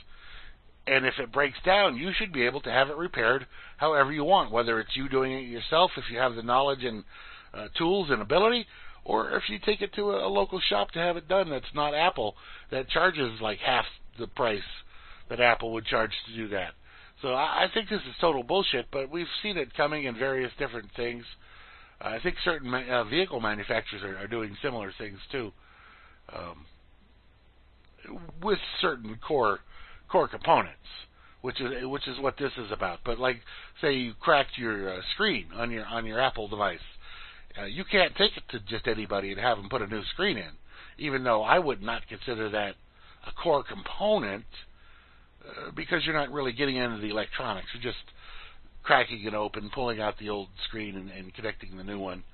and if it breaks down, you should be able to have it repaired however you want, whether it's you doing it yourself if you have the knowledge and uh, tools and ability, or if you take it to a, local shop to have it done that's not Apple that charges like half the price that Apple would charge to do that. So I, I think this is total bullshit, but we've seen it coming in various different things. I think certain ma- uh, vehicle manufacturers are, are doing similar things too, um, with certain core core components, which is which is what this is about. But like, say you cracked your uh, screen on your on your Apple device, uh, you can't take it to just anybody and have them put a new screen in, even though I would not consider that a core component uh, because you're not really getting into the electronics. You're just cracking it open, pulling out the old screen, and, and connecting the new one.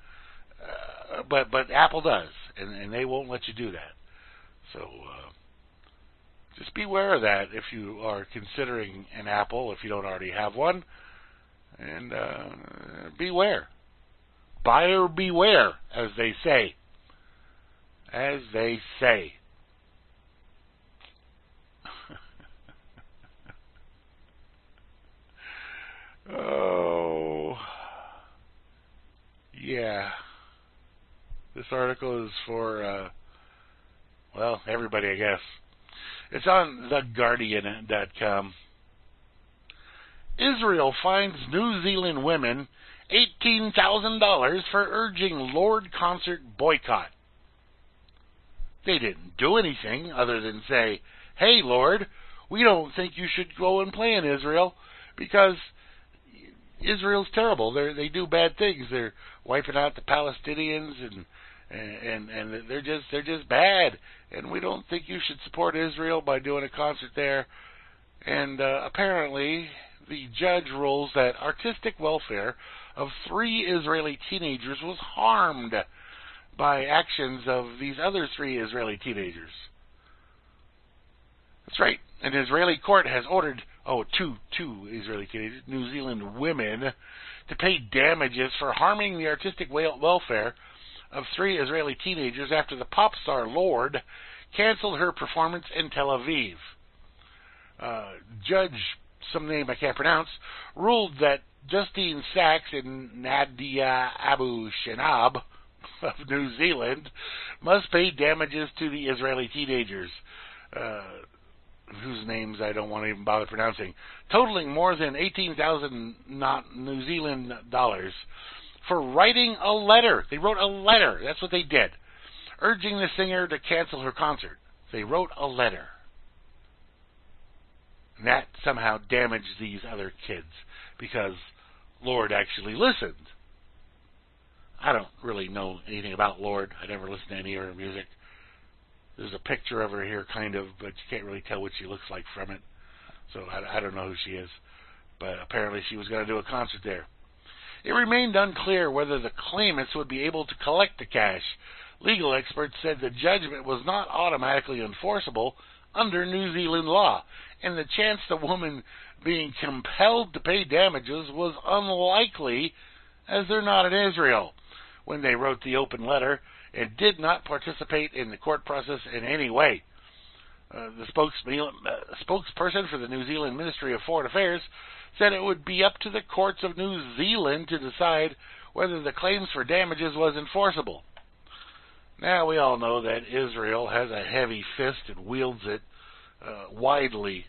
Uh, but but Apple does, and, and they won't let you do that. So uh, just beware of that if you are considering an Apple, if you don't already have one, and uh, beware buyer beware, as they say. As they say. oh. Yeah. This article is for, uh, well, everybody, I guess. It's on theguardian.com. Israel finds New Zealand women $18,000 for urging Lorde concert boycott. They didn't do anything other than say, hey, Lorde, we don't think you should go and play in Israel because Israel's terrible. They they do bad things. They're wiping out the Palestinians and and and they're just they're just bad. And we don't think you should support Israel by doing a concert there. And uh, apparently, the judge rules that artistic welfare of three Israeli teenagers was harmed by actions of these other three Israeli teenagers. That's right. An Israeli court has ordered oh two two Israeli teenagers, New Zealand women, to pay damages for harming the artistic welfare of three Israeli teenagers after the pop star Lorde canceled her performance in Tel Aviv. Uh, Judge, some name I can't pronounce, ruled that Justine Sachs and Nadia Abu Shanab of New Zealand must pay damages to the Israeli teenagers, uh, whose names I don't want to even bother pronouncing, totaling more than 18,000 New Zealand dollars for writing a letter. They wrote a letter. That's what they did, urging the singer to cancel her concert. They wrote a letter. And that somehow damaged these other kids because Lorde actually listened. I don't really know anything about Lorde. I never listened to any of her music. There's a picture of her here, kind of, but you can't really tell what she looks like from it. So I, I don't know who she is. But apparently she was going to do a concert there. It remained unclear whether the claimants would be able to collect the cash. Legal experts said the judgment was not automatically enforceable under New Zealand law, and the chance the woman being compelled to pay damages was unlikely as they're not in Israel when they wrote the open letter and did not participate in the court process in any way. Uh, the uh, spokesperson for the New Zealand Ministry of Foreign Affairs said it would be up to the courts of New Zealand to decide whether the claims for damages was enforceable. Now we all know that Israel has a heavy fist and wields it uh, widely.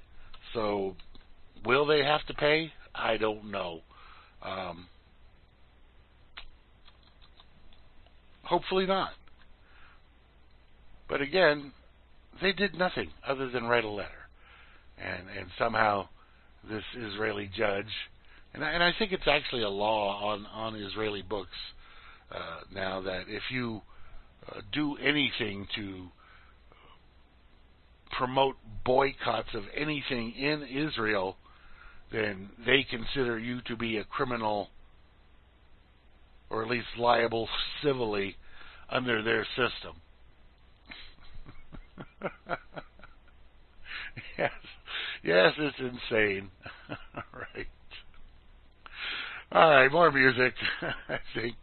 So will they have to pay? I don't know. Um, Hopefully not. But again, they did nothing other than write a letter. And, and somehow this Israeli judge, and I, and I think it's actually a law on, on Israeli books uh, now that if you uh, do anything to promote boycotts of anything in Israel, then they consider you to be a criminal or at least liable civilly under their system. yes, yes, it's insane. right. All right, more music. I think.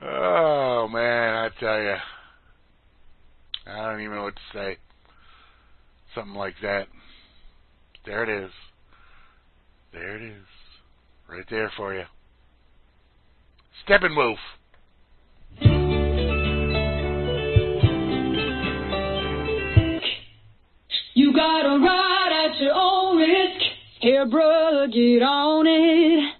Oh man, I tell you, I don't even know what to say. Something like that. There it is. There it is. Right there for you. Steppenwolf. You gotta ride at your own risk. Here, brother, get on it.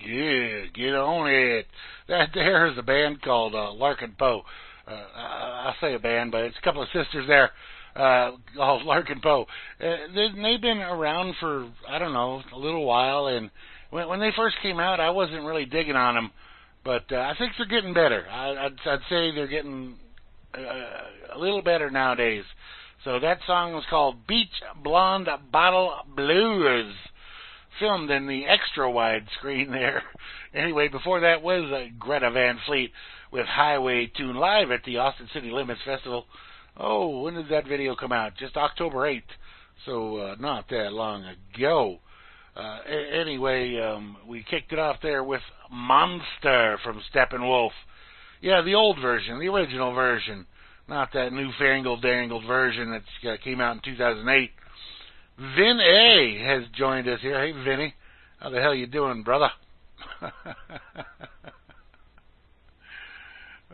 Yeah, get on it. That there is a band called uh, Larkin Poe. Uh, I, I say a band, but it's a couple of sisters there uh, called Larkin Poe. Uh, they, they've been around for I don't know a little while, and when, when they first came out, I wasn't really digging on them, but uh, I think they're getting better. I, I'd, I'd say they're getting uh, a little better nowadays. So that song was called Bleach Blonde Bottle Blues, filmed in the extra wide screen there. Anyway, before that was uh, Greta Van Fleet with Highway Tune live at the Austin City Limits Festival. Oh, when did that video come out? Just October 8th, so uh, not that long ago. Uh, anyway, um, we kicked it off there with Monster from Steppenwolf. Yeah, the old version, the original version, not that newfangled, dangled version that uh, came out in 2008. Vin A has joined us here. Hey, Vinny, how the hell you doing, brother?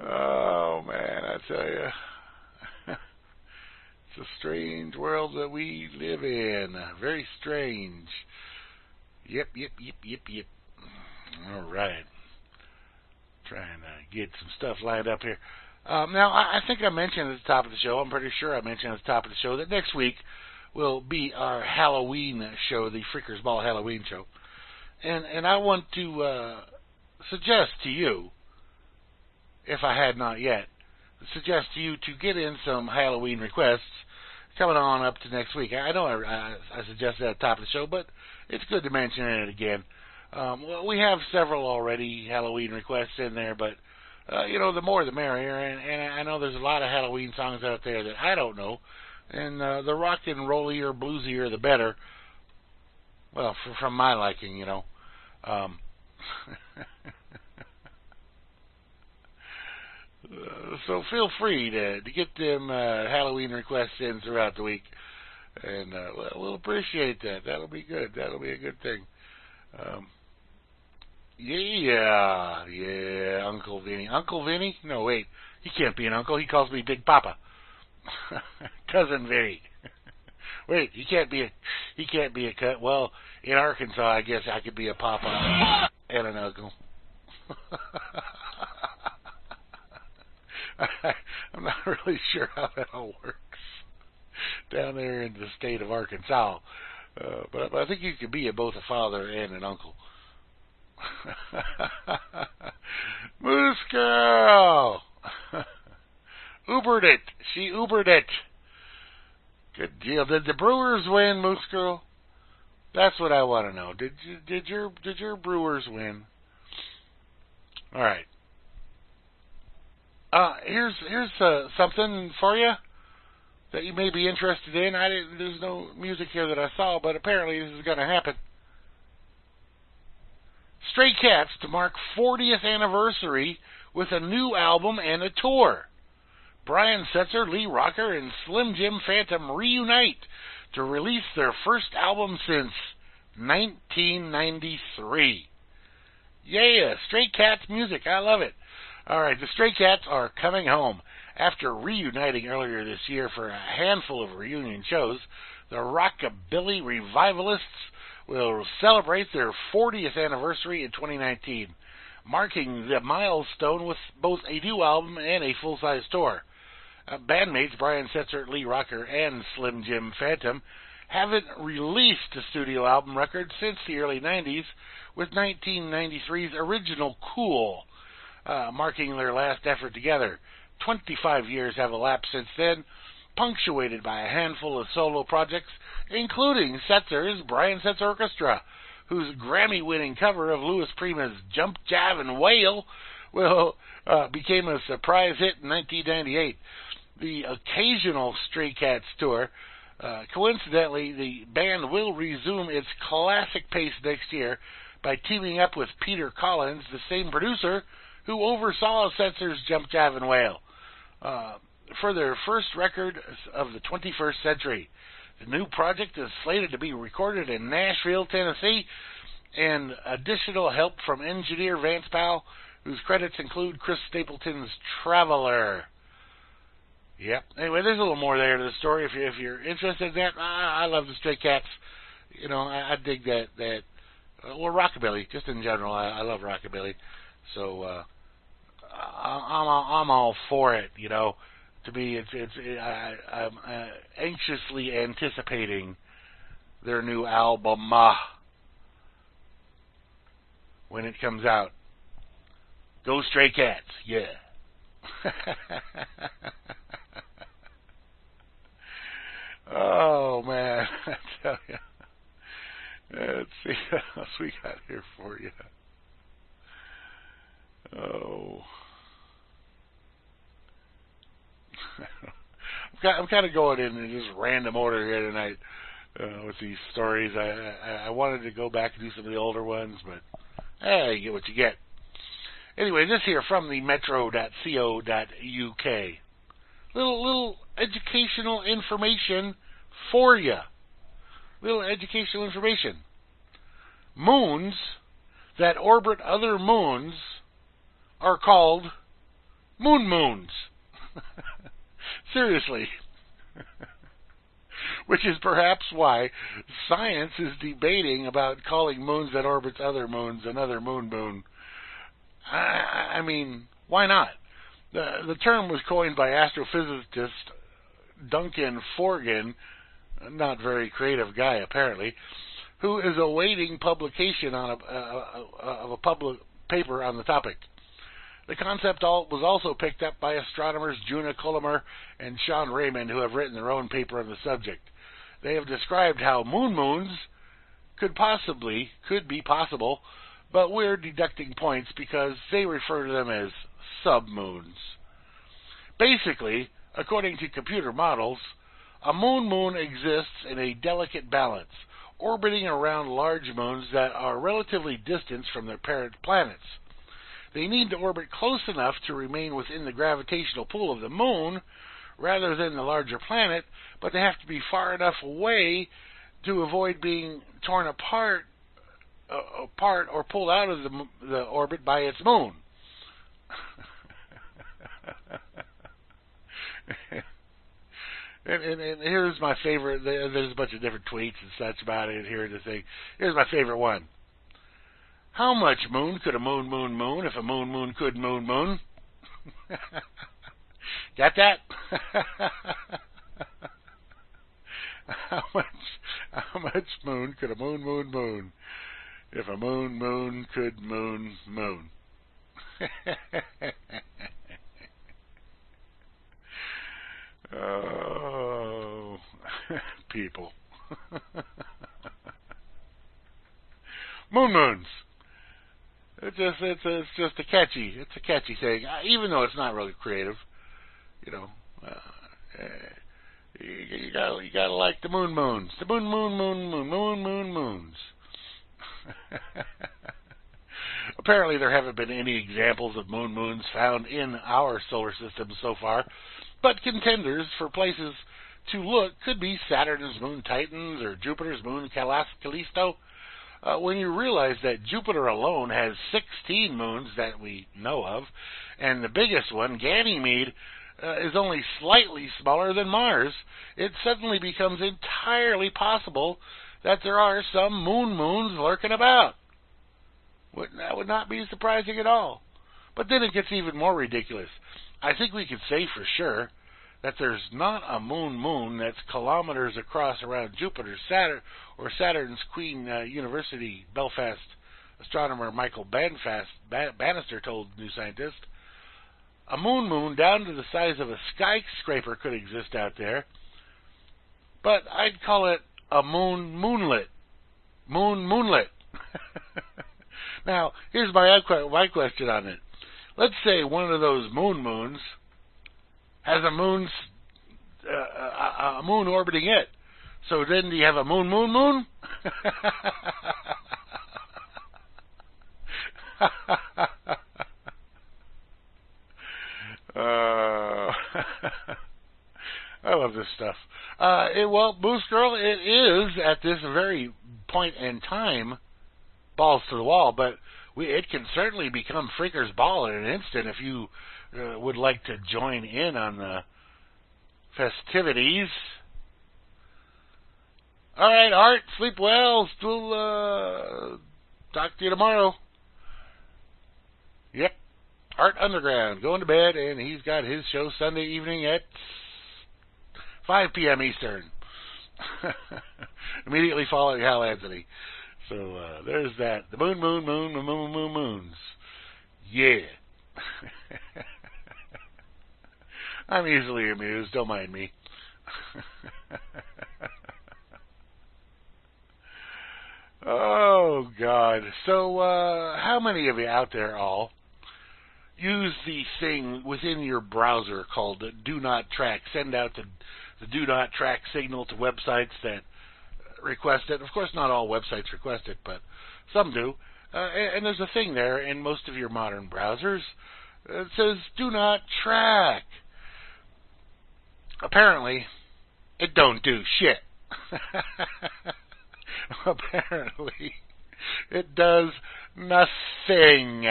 oh man, I tell you it's a strange world that we live in. Very strange. Yep, yep, yep, yep, yep. All right. Trying to get some stuff lined up here. Um, now, I, I think I mentioned at the top of the show, I'm pretty sure I mentioned at the top of the show, that next week will be our Halloween show, the Freeker's Ball Halloween show. And, and I want to uh, suggest to you, if I had not yet, suggest to you to get in some Halloween requests coming on up to next week. I know I, I, I suggested at the top of the show, but it's good to mention it again. Um, well, we have several already Halloween requests in there, but uh, you know, the more the merrier. And, and I know there's a lot of Halloween songs out there that I don't know, and uh, the rock and rollier, bluesier, the better. Well, for, from my liking, you know. Um, uh, so feel free to to get them uh, Halloween requests in throughout the week, and uh, we'll appreciate that. That'll be good. That'll be a good thing. Um, yeah, yeah, Uncle Vinny. Uncle Vinny? No, wait. He can't be an uncle. He calls me Big Papa. Cousin Vinny. wait, he can't be a he can't be a cut. Well, in Arkansas, I guess I could be a papa and an uncle. I'm not really sure how that all works down there in the state of Arkansas, uh, but, but I think you could be a, both a father and an uncle. Moose girl. Ubered it. She Ubered it. Good deal. Did the Brewers win, Moose girl? That's what I want to know. Did you, did your did your Brewers win? All right. Uh, here's here's uh, something for you that you may be interested in. I didn't. There's no music here that I saw, but apparently this is going to happen. Stray Cats to mark 40th anniversary with a new album and a tour. Brian Setzer, Lee Rocker, and Slim Jim Phantom reunite to release their first album since 1993. Yeah, Stray Cats music. I love it. All right, the Stray Cats are coming home. After reuniting earlier this year for a handful of reunion shows, the Rockabilly Revivalists will celebrate their 40th anniversary in 2019, marking the milestone with both a new album and a full-size tour. Uh, bandmates Brian Setzer, Lee Rocker, and Slim Jim Phantom haven't released a studio album record since the early 90s, with 1993's original Cool uh, marking their last effort together. 25 years have elapsed since then, punctuated by a handful of solo projects including Setzer's Brian Setzer Orchestra, whose Grammy winning cover of Louis Prima's Jump, Jive, and Wail will, uh, became a surprise hit in 1998. The occasional Stray Cats tour, uh, coincidentally, the band will resume its classic pace next year by teaming up with Peter Collins, the same producer who oversaw Setzer's Jump, Jive, and Wail, uh, for their first record of the 21st century. The new project is slated to be recorded in Nashville, Tennessee, and additional help from engineer Vance Powell, whose credits include Chris Stapleton's Traveller. Yep. Anyway, there's a little more there to the story. If, you, if you're interested in that, I, I love the Stray Cats. You know, I, I dig that that well rockabilly. Just in general, I, I love rockabilly. So uh, I'm I'm all for it. You know, to me, it's it's it, I, I'm uh, anxiously anticipating their new album uh, when it comes out. Go Stray Cats, yeah. oh man, I tell you. Let's see what else we got here for you. Oh. I'm kind of going in just random order here tonight uh, with these stories. I, I I wanted to go back and do some of the older ones, but hey, you get what you get. Anyway, this here from the metro.co.uk. Little little educational information for you. Little educational information. Moons that orbit other moons are called moon moons. Seriously. Which is perhaps why science is debating about calling moons that orbit other moons another moon moon. I, I mean, why not? The, the term was coined by astrophysicist Duncan Forgan, not very creative guy apparently, who is awaiting publication on a, of a public paper on the topic. The concept was also picked up by astronomers Juna Kollmeier and Sean Raymond, who have written their own paper on the subject. They have described how moon moons could possibly, could be possible, but we're deducting points because they refer to them as submoons. Basically, according to computer models, a moon moon exists in a delicate balance, orbiting around large moons that are relatively distant from their parent planets. They need to orbit close enough to remain within the gravitational pull of the moon rather than the larger planet, but they have to be far enough away to avoid being torn apart uh, apart or pulled out of the, the orbit by its moon. and, and, and here's my favorite. There's a bunch of different tweets and such about it here. The thing. Here's my favorite one. How much moon could a moon moon moon if a moon moon could moon moon? Got that? how much how much moon could a moon moon moon if a moon moon could moon moon? oh, people. moon moons. It's just it's a, it's just a catchy it's a catchy thing, even though it's not really creative. You know, uh, you, you got you got to like the moon moons, the moon moon moon moon moon moon moons. Apparently, there haven't been any examples of moon moons found in our solar system so far, but contenders for places to look could be Saturn's moon Titans or Jupiter's moon Callisto uh, when you realize that Jupiter alone has 16 moons that we know of, and the biggest one, Ganymede, uh, is only slightly smaller than Mars, it suddenly becomes entirely possible that there are some moon moons lurking about. That would not be surprising at all. But then it gets even more ridiculous. I think we could say for sure that there's not a moon moon that's kilometers across around Jupiter, Saturn, or Saturn's Queen uh, University, Belfast astronomer Michael Banfast, Bannister told New Scientist. A moon moon down to the size of a skyscraper could exist out there, but I'd call it a moon moonlit. Moon moonlit. now, here's my my question on it. Let's say one of those moon moons has a moon uh, a moon orbiting it. So then you have a moon moon moon? uh, I love this stuff. Uh, it, well, Moosegurl, it is at this very point in time balls to the wall, but we, it can certainly become Freeker's Ball in an instant if you uh, would like to join in on the festivities. All right, Art, sleep well. Still uh, talk to you tomorrow. Yep, Art Underground going to bed, and he's got his show Sunday evening at 5 p.m. Eastern. Immediately following Hal Anthony. So uh, there's that. The moon, moon, moon, moon, moon, moon, moons. Yeah. I'm easily amused. Don't mind me. oh God! So, uh, how many of you out there all use the thing within your browser called Do Not Track? Send out the, the Do Not Track signal to websites that request it. Of course, not all websites request it, but some do. Uh, and, and there's a thing there in most of your modern browsers. It says Do Not Track apparently it don't do shit. apparently it does nothing.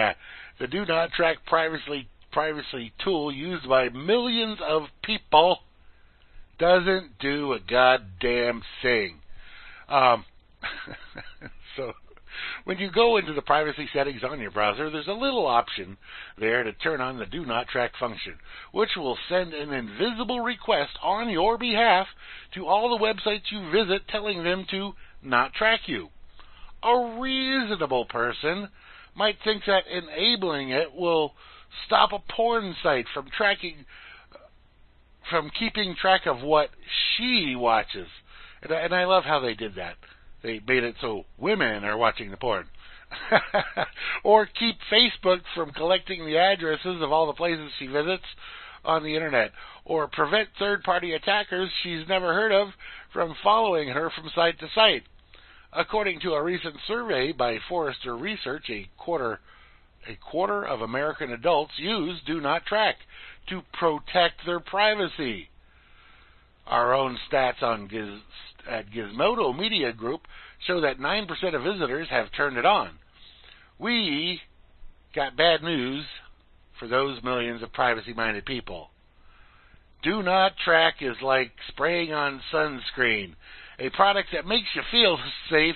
The do not track privacy privacy tool used by millions of people doesn't do a goddamn thing. Um, so when you go into the privacy settings on your browser, there's a little option there to turn on the do not track function, which will send an invisible request on your behalf to all the websites you visit telling them to not track you. A reasonable person might think that enabling it will stop a porn site from tracking from keeping track of what she watches. And I, and I love how they did that. They made it so women are watching the porn. or keep Facebook from collecting the addresses of all the places she visits on the internet. Or prevent third party attackers she's never heard of from following her from site to site. According to a recent survey by Forrester Research, a quarter a quarter of American adults use Do Not Track to protect their privacy. Our own stats on Giz, at Gizmodo Media Group show that 9% of visitors have turned it on. We got bad news for those millions of privacy minded people. Do Not Track is like spraying on sunscreen a product that makes you feel safe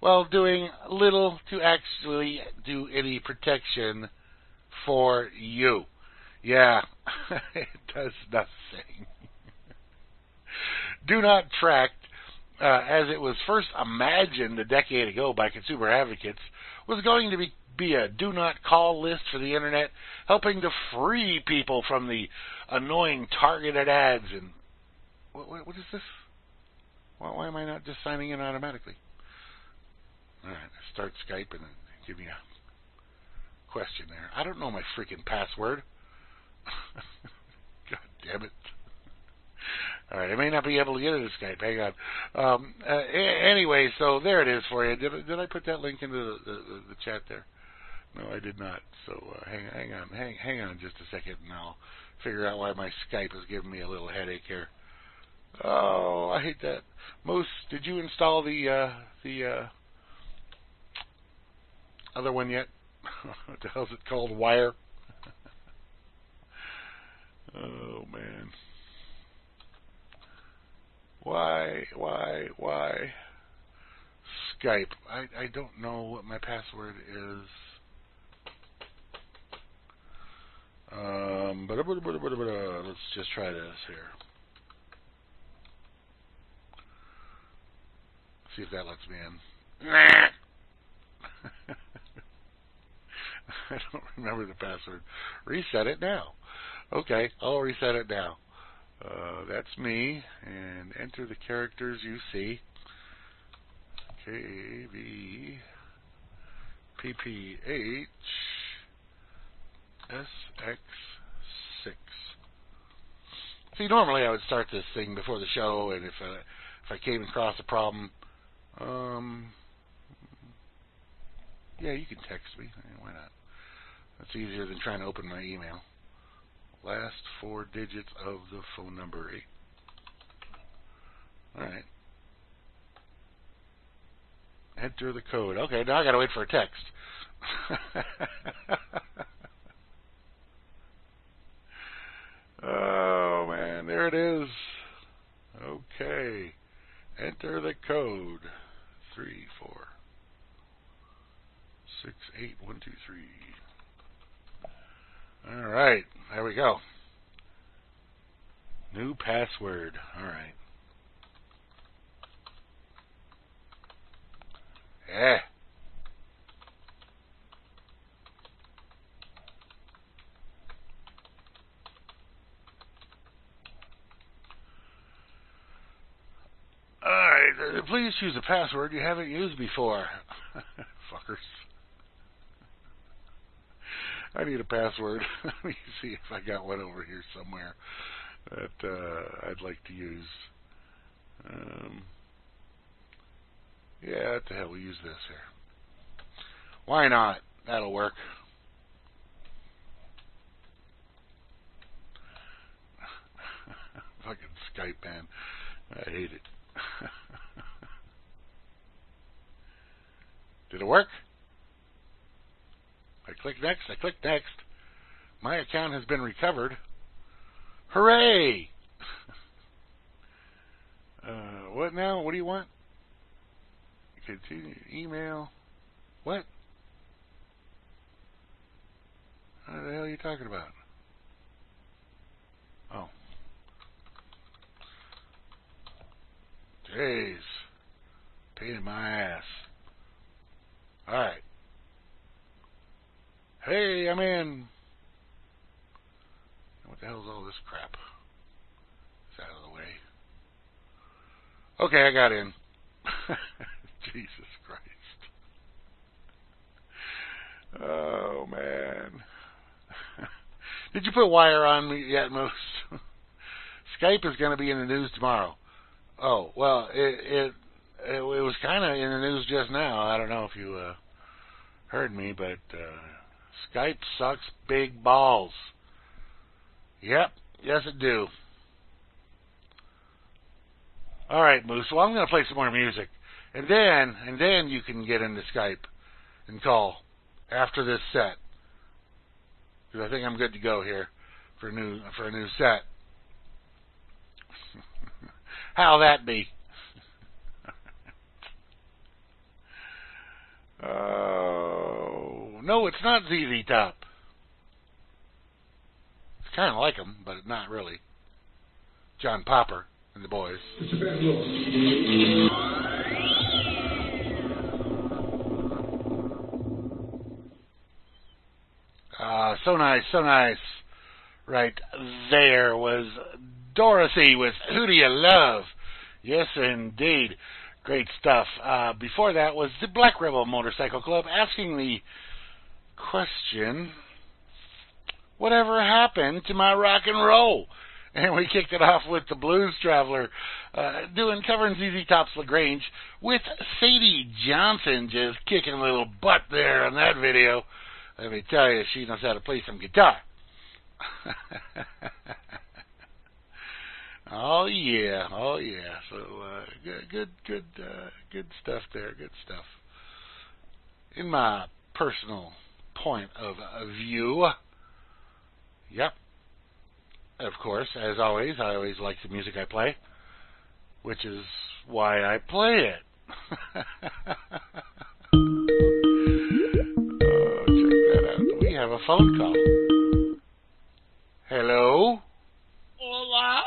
while doing little to actually do any protection for you. Yeah, it does nothing. Do not track, uh, as it was first imagined a decade ago by consumer advocates, was going to be, be a do not call list for the internet, helping to free people from the annoying targeted ads and what, what is this? Why, why am I not just signing in automatically? All right, start Skype and give me a question there. I don't know my freaking password. God damn it. All right, I may not be able to get it to Skype. Hang on. Um, uh, anyway, so there it is for you. Did, did I put that link into the, the, the chat there? No, I did not. So uh, hang, hang on, hang, hang on just a second, and I'll figure out why my Skype is giving me a little headache here. Oh, I hate that. Most, did you install the uh, the uh, other one yet? what the hell's it called? Wire. oh man. Why, why, why? Skype. I I don't know what my password is. Um, but let's just try this here. See if that lets me in. I don't remember the password. Reset it now. Okay, I'll reset it now. Uh, that's me, and enter the characters you see. K V P P H S X six. See, normally I would start this thing before the show, and if I, if I came across a problem, um, yeah, you can text me. Why not? That's easier than trying to open my email. Last four digits of the phone number. All right. Enter the code. Okay, now I got to wait for a text. oh man, there it is. Okay. Enter the code three, four, six, eight, one, two, three. All right, there we go. New password. All right. Yeah. Alright, uh, please choose a password you haven't used before. Fuckers. I need a password. Let me see if I got one over here somewhere that uh, I'd like to use. Um, yeah, what the hell, we use this here. Why not? That'll work. Fucking Skype, man. I hate it. Did it work? I click next. I click next. My account has been recovered. Hooray! uh, what now? What do you want? Continue email. What? What the hell are you talking about? Oh. Jeez. Pain in my ass. Alright. Hey, I'm in. What the hell is all this crap? It's out of the way. Okay, I got in. Jesus Christ. Oh, man. Did you put wire on me yet, Moose? Skype is going to be in the news tomorrow. Oh, well, it it it, it was kind of in the news just now. I don't know if you uh, heard me, but uh, Skype sucks big balls. Yep, yes it do. All right, Moose. Well, I'm going to play some more music, and then and then you can get into Skype and call after this set because I think I'm good to go here for a new for a new set. How'll that be? Oh no, it's not ZZ Top. It's kind of like them, but not really. John Popper and the boys. Ah, so nice, so nice. Right there was Dorothy with Who Do You Love? Yes, indeed. Great stuff. Uh, before that was the Black Rebel Motorcycle Club asking the question, Whatever happened to my rock and roll? And we kicked it off with the Blues Traveler, uh, doing covering ZZ Top's LaGrange with Sadie Johnson just kicking a little butt there on that video. Let me tell you, she knows how to play some guitar. oh yeah, oh yeah. So uh, good, good, good, uh, good stuff there. Good stuff. In my personal point of view, yep. Of course, as always, I always like the music I play, which is why I play it. oh, check that out. We have a phone call. Hello? Hola.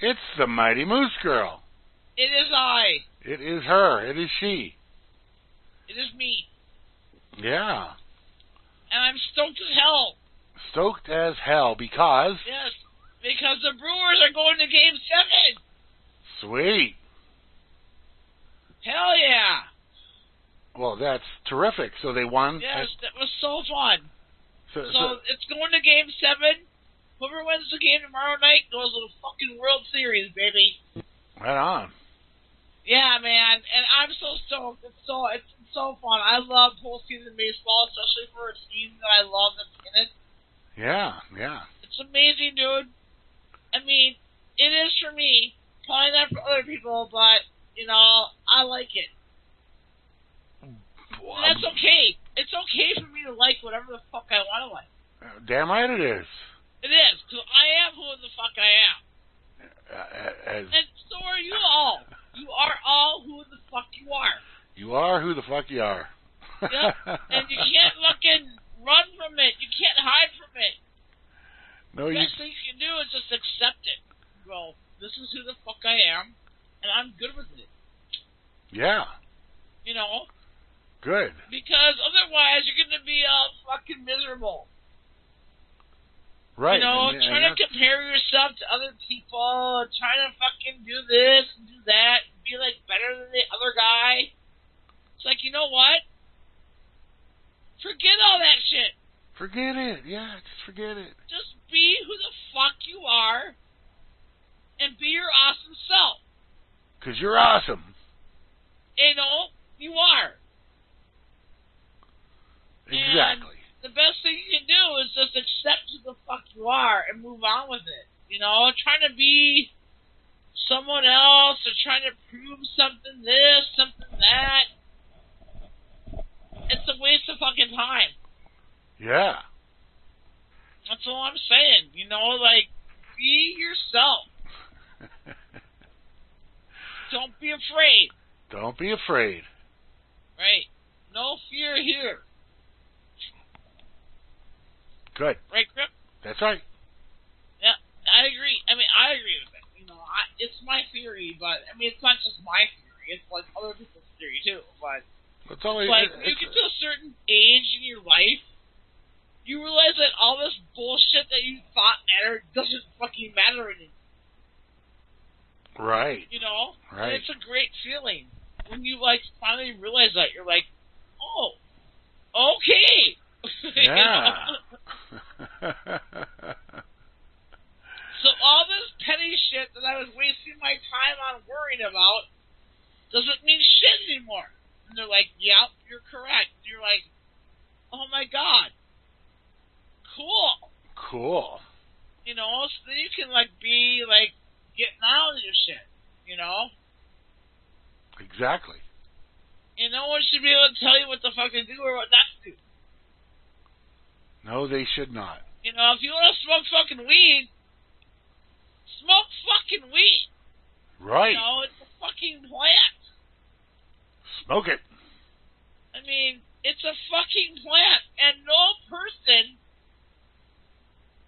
It's the Mighty Moose Girl. It is I. It is her. It is she. It is me. Yeah. And I'm stoked as hell. Stoked as hell because. Yes. Because the Brewers are going to game seven. Sweet. Hell yeah. Well, that's terrific. So they won. Yes, that was so fun. So, So so- it's going to game seven. Whoever wins the game tomorrow night goes to the fucking World Series, baby. right on. Yeah, man, and I'm so stoked. It's so it's so fun. I love postseason baseball, especially for a team that I love that's in it. Yeah, yeah. It's amazing, dude. I mean, it is for me. Probably not for other people, but you know, I like it. And that's okay. It's okay for me to like whatever the fuck I want to like. Damn right it is. It is, because I am who the fuck I am. Uh, As And so are you all. You are all who the fuck you are. You are who the fuck you are. Yep. And you can't fucking run from it. You can't hide from it. no, The you. best thing you can do is just accept it. Go, this is who the fuck I am, and I'm good with it. Yeah, You know? good. Because otherwise you're gonna be all fucking miserable. Right. You know, and- and trying to compare yourself to other people, trying to fucking do this and do that, and be like better than the other guy. It's like, you know what? Forget all that shit. Forget it. Yeah, just forget it. Just be who the fuck you are and be your awesome self. Cause you're awesome. You oh, know, you are. Exactly. The best thing you can do is just accept who the fuck you are and move on with it. You know, trying to be someone else or trying to prove something this, something that. It's a waste of fucking time. Yeah. That's all I'm saying. You know, like be yourself. Don't be afraid. Don't be afraid. Right? No fear here. Good. Right, Grip? That's right. Yeah, I agree. I mean, I agree with it. You know, I, it's my theory, but I mean, it's not just my theory. It's like other people's theory too. But That's all. like, it, you get to a certain age in your life, you realize that all this bullshit that you thought mattered doesn't fucking matter anymore. right. You know, and Right. it's a great feeling when you like finally realize that you're like, oh, okay. Yeah. So all this petty shit that I was wasting my time on worrying about doesn't mean shit anymore. And they're like, "Yep, you're correct." And you're like, "Oh my god, cool." cool. You know, so then you can like be like getting on with your shit. You know, Exactly. and no one should be able to tell you what the fuck to do or what not to. No, they should not. You know, if you want to smoke fucking weed, smoke fucking weed. Right. You know, it's a fucking plant. Smoke it. I mean, it's a fucking plant, and no person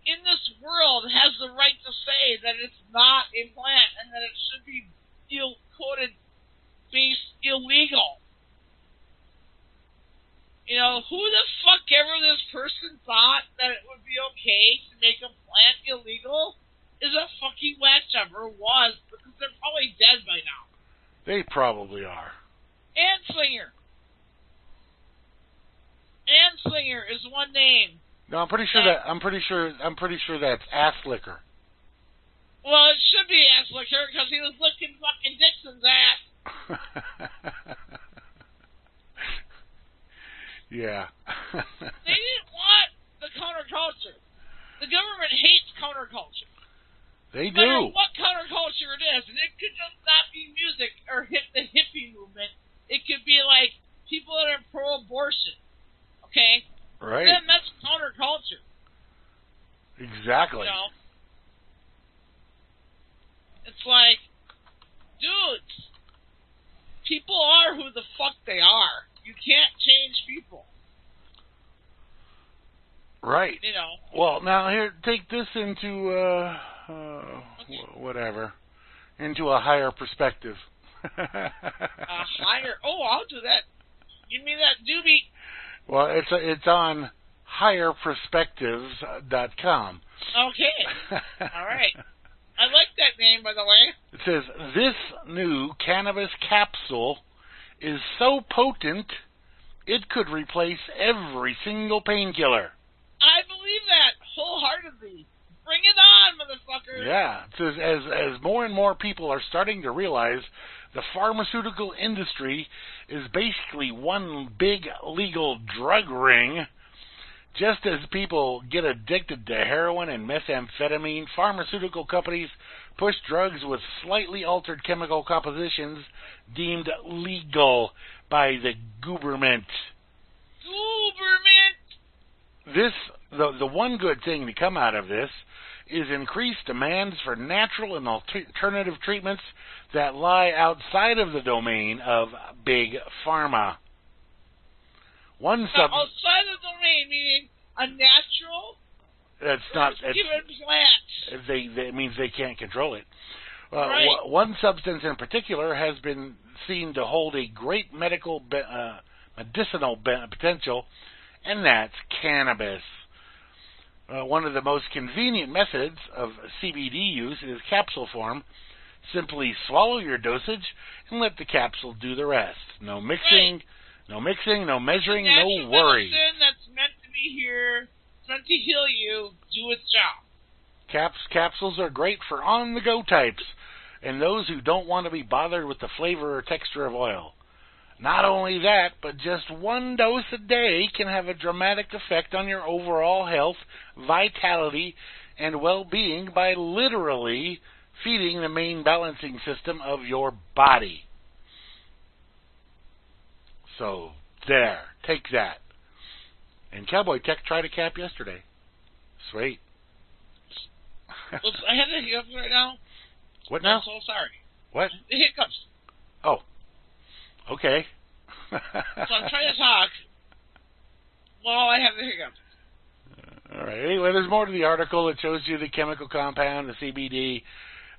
in this world has the right to say that it's not a plant and that it should be ill quoted based illegal. You know, who the fuck ever this person thought that it would be okay to make a plant illegal is a fucking whack job, or was, because they're probably dead by now. They probably are. Anslinger. Anslinger is one name. No, I'm pretty sure that I'm pretty sure I'm pretty sure that's ass liquor. Well, it should be Anslinger because he was licking fucking Dixon's ass. yeah. They didn't want the counterculture. The government hates counterculture. they No matter do. what counterculture it is, and it could just not be music or hit the hippie movement. It could be like people that are pro-abortion. Okay, Right. then that's counterculture. Exactly. You know? It's like, dudes, people are who the fuck they are. You can't change people, Right. you know. Well, now here, take this into uh, uh wh- whatever, into a higher perspective. A higher. Oh, I'll do that. Give me that doobie. well, it's it's on higherperspectives.com. Okay. All right. I like that name, by the way. It says this new cannabis capsule is so potent it could replace every single painkiller. I believe that wholeheartedly. Bring it on, motherfucker. Yeah, says as as more and more people are starting to realize the pharmaceutical industry is basically one big legal drug ring. Just as people get addicted to heroin and methamphetamine, pharmaceutical companies push drugs with slightly altered chemical compositions deemed legal by the government. Gooberman. This the the one good thing to come out of this is increased demands for natural and alternative treatments that lie outside of the domain of big pharma. One sub outside of the domain, meaning a natural that's not that's, given plant. they, they it means they can't control it. Uh, Right. wh- one substance in particular has been seen to hold a great medical be- uh, medicinal be- potential, and that's cannabis. Uh, one of the most convenient methods of CBD use is capsule form. Simply swallow your dosage and let the capsule do the rest. No mixing, no mixing, no measuring, no worry. medicine that's meant to be here, meant to heal you, do its job. Caps capsules are great for on the go types and those who don't want to be bothered with the flavor or texture of oil. Not only that, but just one dose a day can have a dramatic effect on your overall health, vitality, and well being by literally feeding the main balancing system of your body. So, there. Take that. And Cowboy Tech tried a cap yesterday. Sweet. I have the hiccups right now. what now? I'm so sorry. What? The hiccups. Oh. Okay. So I'm trying to talk while I have the hiccups. All right. Anyway, there's more to the article. It shows you the chemical compound, the CBD.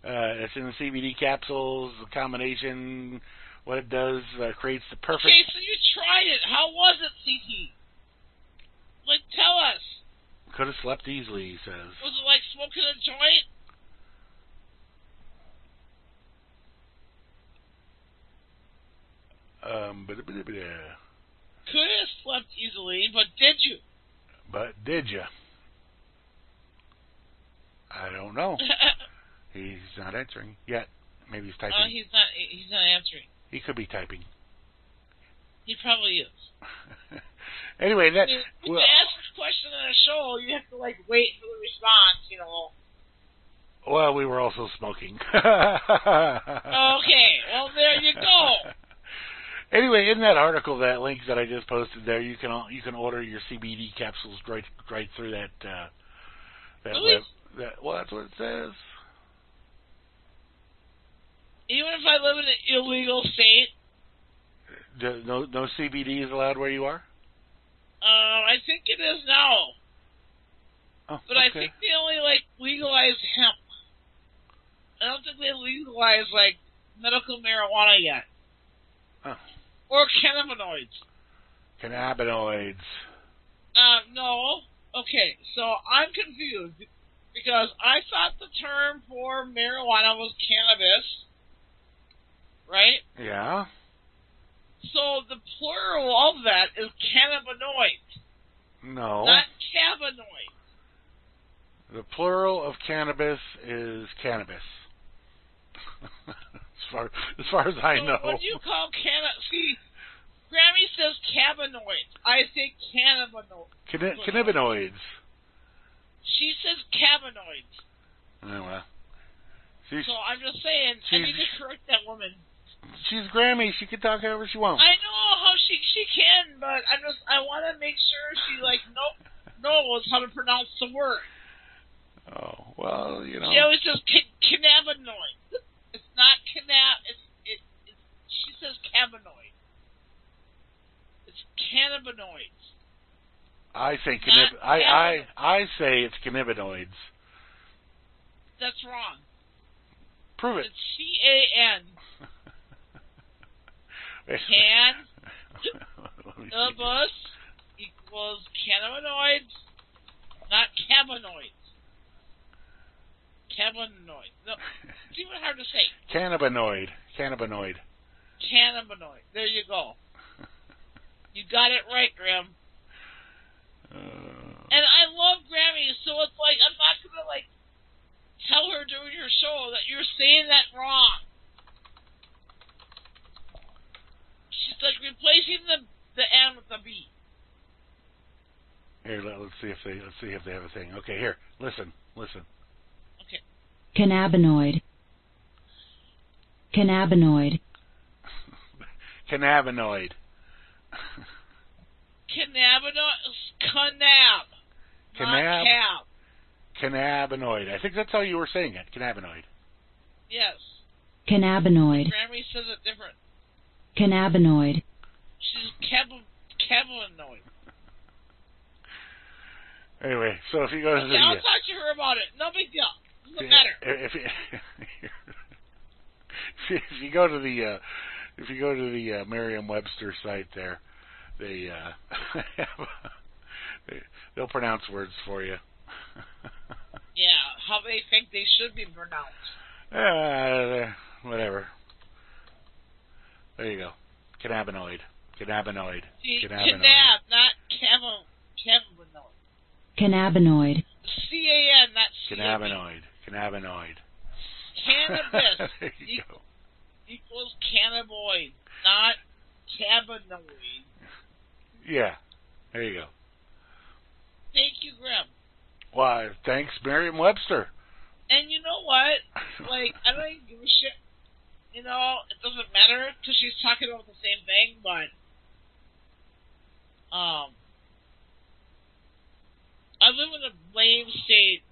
Uh, it's in the CBD capsules, the combination, what it does, uh, creates the perfect. Okay, so you tried it. How was it, CT? Like, tell us. Could have slept easily, he says. Was it like smoking a joint? Um, but, Could have slept easily, but did you? but did you? I don't know. He's not answering yet. Maybe he's typing. uh, he's not. He's not answering. he could be typing. He probably is. anyway, that. I mean, well, to ask this question on a show, you have to like wait for the response. You know. well, we were also smoking. Okay. Well, there you go. Anyway, in that article, that link that I just posted there, you can you can order your CBD capsules right right through that uh, that web. That well, that's what it says. Even if I live in an illegal state, No no CBD is allowed where you are. Uh, I think it is now. Oh, But I think they only like legalized hemp. I don't think they legalized like medical marijuana yet. Oh. Or cannabinoids. cannabinoids. Uh, no. Okay, so I'm confused because I thought the term for marijuana was cannabis, right? Yeah. So the plural of that is cannabinoids, No. not cannabinoids. The plural of cannabis is cannabis. as far as far as I so know. What do you call cannabis? See, Grammy says cannabinoids. I say cannabinoids. Canna- cannabinoids. She says cannabinoids. Oh, well. She's, So I'm just saying, I need to correct that woman. She's Grammy. She can talk however she wants. I know how she she can, but I'm just I want to make sure she like know, knows how to pronounce the word. Oh well, you know. She always says ca- cannabinoid. It's not cannab. It's it. It's, she says cannabinoid. It's cannabinoids. I say cannab- I cannabinoids. I I say it's cannabinoids. That's wrong. Prove it. It's C A N. Can Let the bus equals cannabinoids, not cannabinoids. Cannabinoid. No, it's even hard to say. Cannabinoid. Cannabinoid. Cannabinoid. There you go. You got it right, Graham. Uh, And I love Grammy, so it's like I'm not gonna like tell her during your show that you're saying that wrong. She's like replacing the the N with the B. here, let, let's see if they let's see if they have a thing. Okay, here. Listen. Listen. Okay. Cannabinoid. Cannabinoid. Cannabinoid. Cannabinoid, cannab, Cannab- not cab. Cannabinoid. I think that's how you were saying it. Cannabinoid. Yes, Cannabinoid. Grammy says it different. Cannabinoid. She's cab cannabinoid. Anyway, so if you go to Okay, the I'll talk to her about it. No big deal. Doesn't matter. If, if, if you go to the uh, if you go to the uh, Merriam-Webster site there, they uh, they- they'll pronounce words for you. Yeah, how they think they should be pronounced. uh, whatever. There you go. Cannabinoid. Cannabinoid. See, Cannabinoid. cannab, not cannabinoid. Cannabinoid. C A N, not C A B. Cannabinoid. Cannabinoid. Cannabis there you e- go. equals cannabinoid, not cannabinoid. Yeah. There you go. Thank you, Grim. Why, thanks, Merriam-Webster. And you know what? Like, I don't even give a shit. You know, it doesn't matter because she's talking about the same thing, but um, I live in a lame state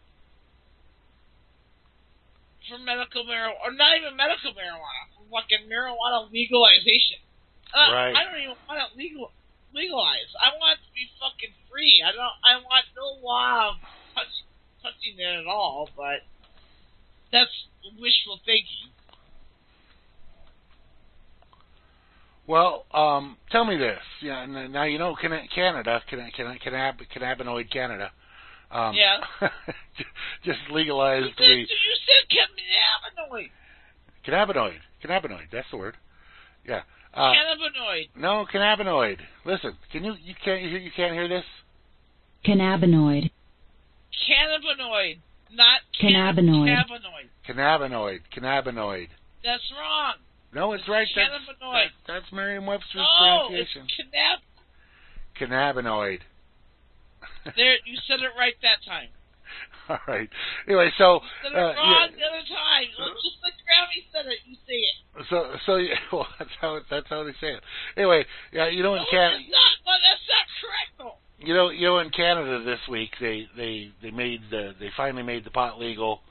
for medical marijuana, or not even medical marijuana, for fucking marijuana legalization. Uh, Right. I don't even want it legal legalized. I want it to be fucking free. I don't. I want no law of touch, touching it at all. But that's wishful thinking. Well, um, tell me this. Yeah, now you know Can- Canada, can, can, cannab, cannabinoid Canada. Um, Yeah. just You said, the you said cannabinoid. cannabinoid. Cannabinoid. That's the word. Yeah. Uh, cannabinoid. no, cannabinoid. Listen, can you you can't you, you can't hear this? Cannabinoid. Cannabinoid. Not Cannabinoid. Cannabinoid. Cannabinoid. Cannabinoid. That's wrong. No, it's right. That's, that- that's Merriam-Webster's No, it's cannab. Cannabinoid. There, you said it right that time. All right. Anyway, so You said it uh, wrong yeah, the other time. Just like Grammy said it, you say it. so so yeah, well, that's how that's how they say it. Anyway, yeah, you know in No, Canada, not. But that's not correct, though. you know you know in Canada this week they they they made the they finally made the pot legal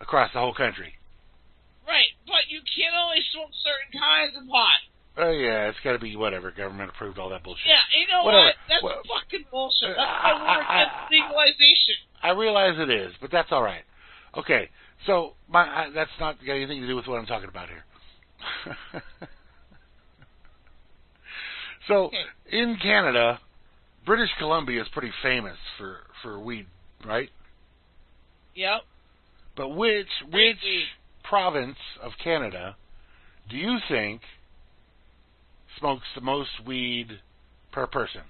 across the whole country. Right, but you can only smoke certain kinds of pot. Oh yeah, it's got to be whatever government approved all that bullshit. Yeah, you know Whatever. what? That's Well, fucking bullshit. That's uh, I- why we're I- against legalization. I realize it is, but that's all right. Okay, so my I, that's not got anything to do with what I'm talking about here. so Okay. in Canada, British Columbia is pretty famous for for weed, right? Yep. But which Great which weed. Province of Canada do you think smokes the most weed per person?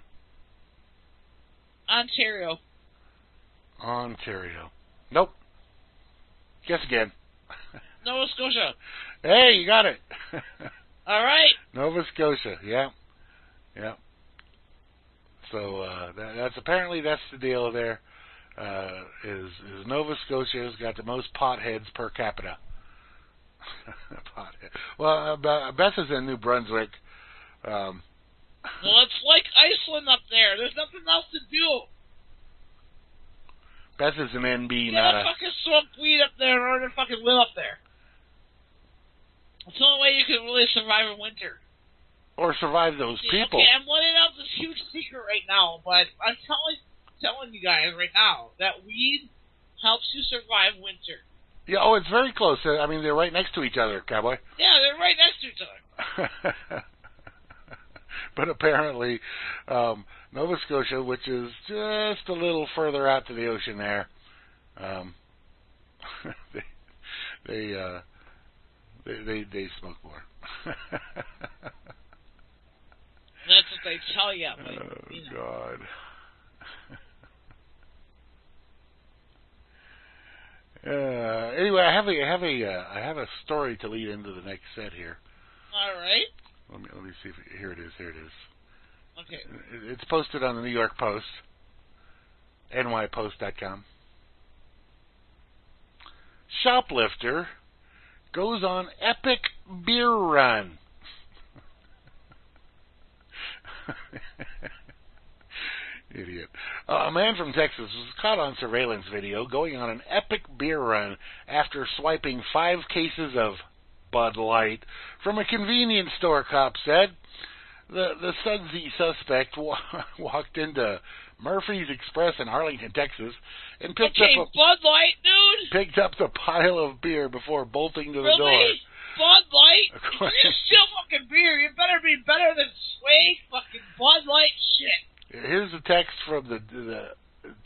Ontario. Ontario. Nope. Guess again. Nova Scotia. hey, you got it. All right. Nova Scotia. Yeah. Yeah. So uh, that, that's apparently that's the deal there. Uh, is is Nova Scotia's got the most potheads per capita. Pothead. Well, uh, Beth is in New Brunswick. Um, Well, it's like Iceland up there. There's nothing else to do. Beth is an NB, You not a. fucking smoke weed up there in order to fucking live up there. It's the only way you can really survive in winter. Or survive those See, people. Okay, I'm letting out this huge secret right now, but I'm telling telling you guys right now that weed helps you survive winter. Yeah. Oh, it's very close. Uh, I mean, they're right next to each other, cowboy. Yeah, they're right next to each other. but apparently, um, Nova Scotia, which is just a little further out to the ocean there, um, they they, uh, they they they smoke more. That's what they tell you. But, oh you know. God. Uh, anyway, I have a I have a uh, I have a story to lead into the next set here. All right. Let me let me see if here it is. Here it is. Okay. It's posted on the New York Post, nypost.com. Shoplifter goes on epic beer run. Idiot. Uh, a man from Texas was caught on surveillance video going on an epic beer run after swiping five cases of Bud Light from a convenience store, cop said. The the sudsy suspect wa- walked into Murphy's Express in Arlington, Texas, and picked Okay, up a, Bud Light, dude. picked up the pile of beer before bolting to the door. Really? Bud Light? You're still fucking beer, you better be better than Sway fucking Bud Light shit. Here's a text from the the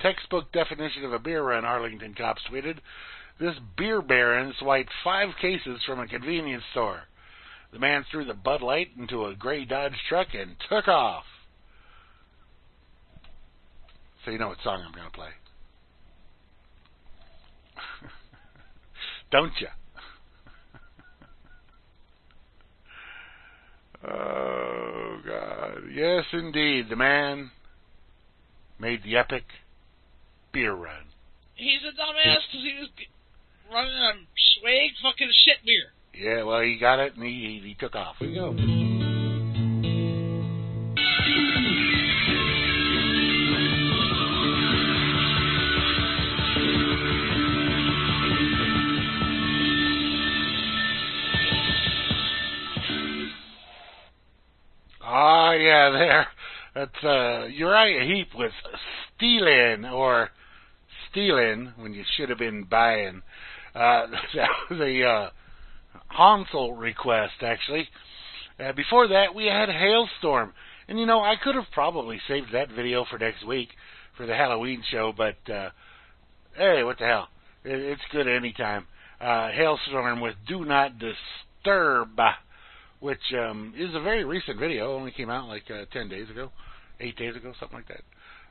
textbook definition of a beer run. Arlington cops tweeted: "This beer baron swiped five cases from a convenience store. The man threw the Bud Light into a gray Dodge truck and took off." So you know what song I'm going to play, don't you? Oh God! Yes, indeed, the man made the epic beer run. He's a dumbass because he was running on swag fucking shit beer. Yeah, well, he got it and he, he took off. Here we go. Ah, yeah, there. That's uh, Uriah Heep with stealing or stealing when you should have been buying. Uh, that was a uh, Hansel request, actually. Uh, before that, we had Halestorm. And you know, I could have probably saved that video for next week for the Halloween show, but uh, hey, what the hell? It, it's good anytime. Uh, Halestorm with Do Not Disturb, which um, is a very recent video. Only came out like uh, 10 days ago, 8 days ago, something like that.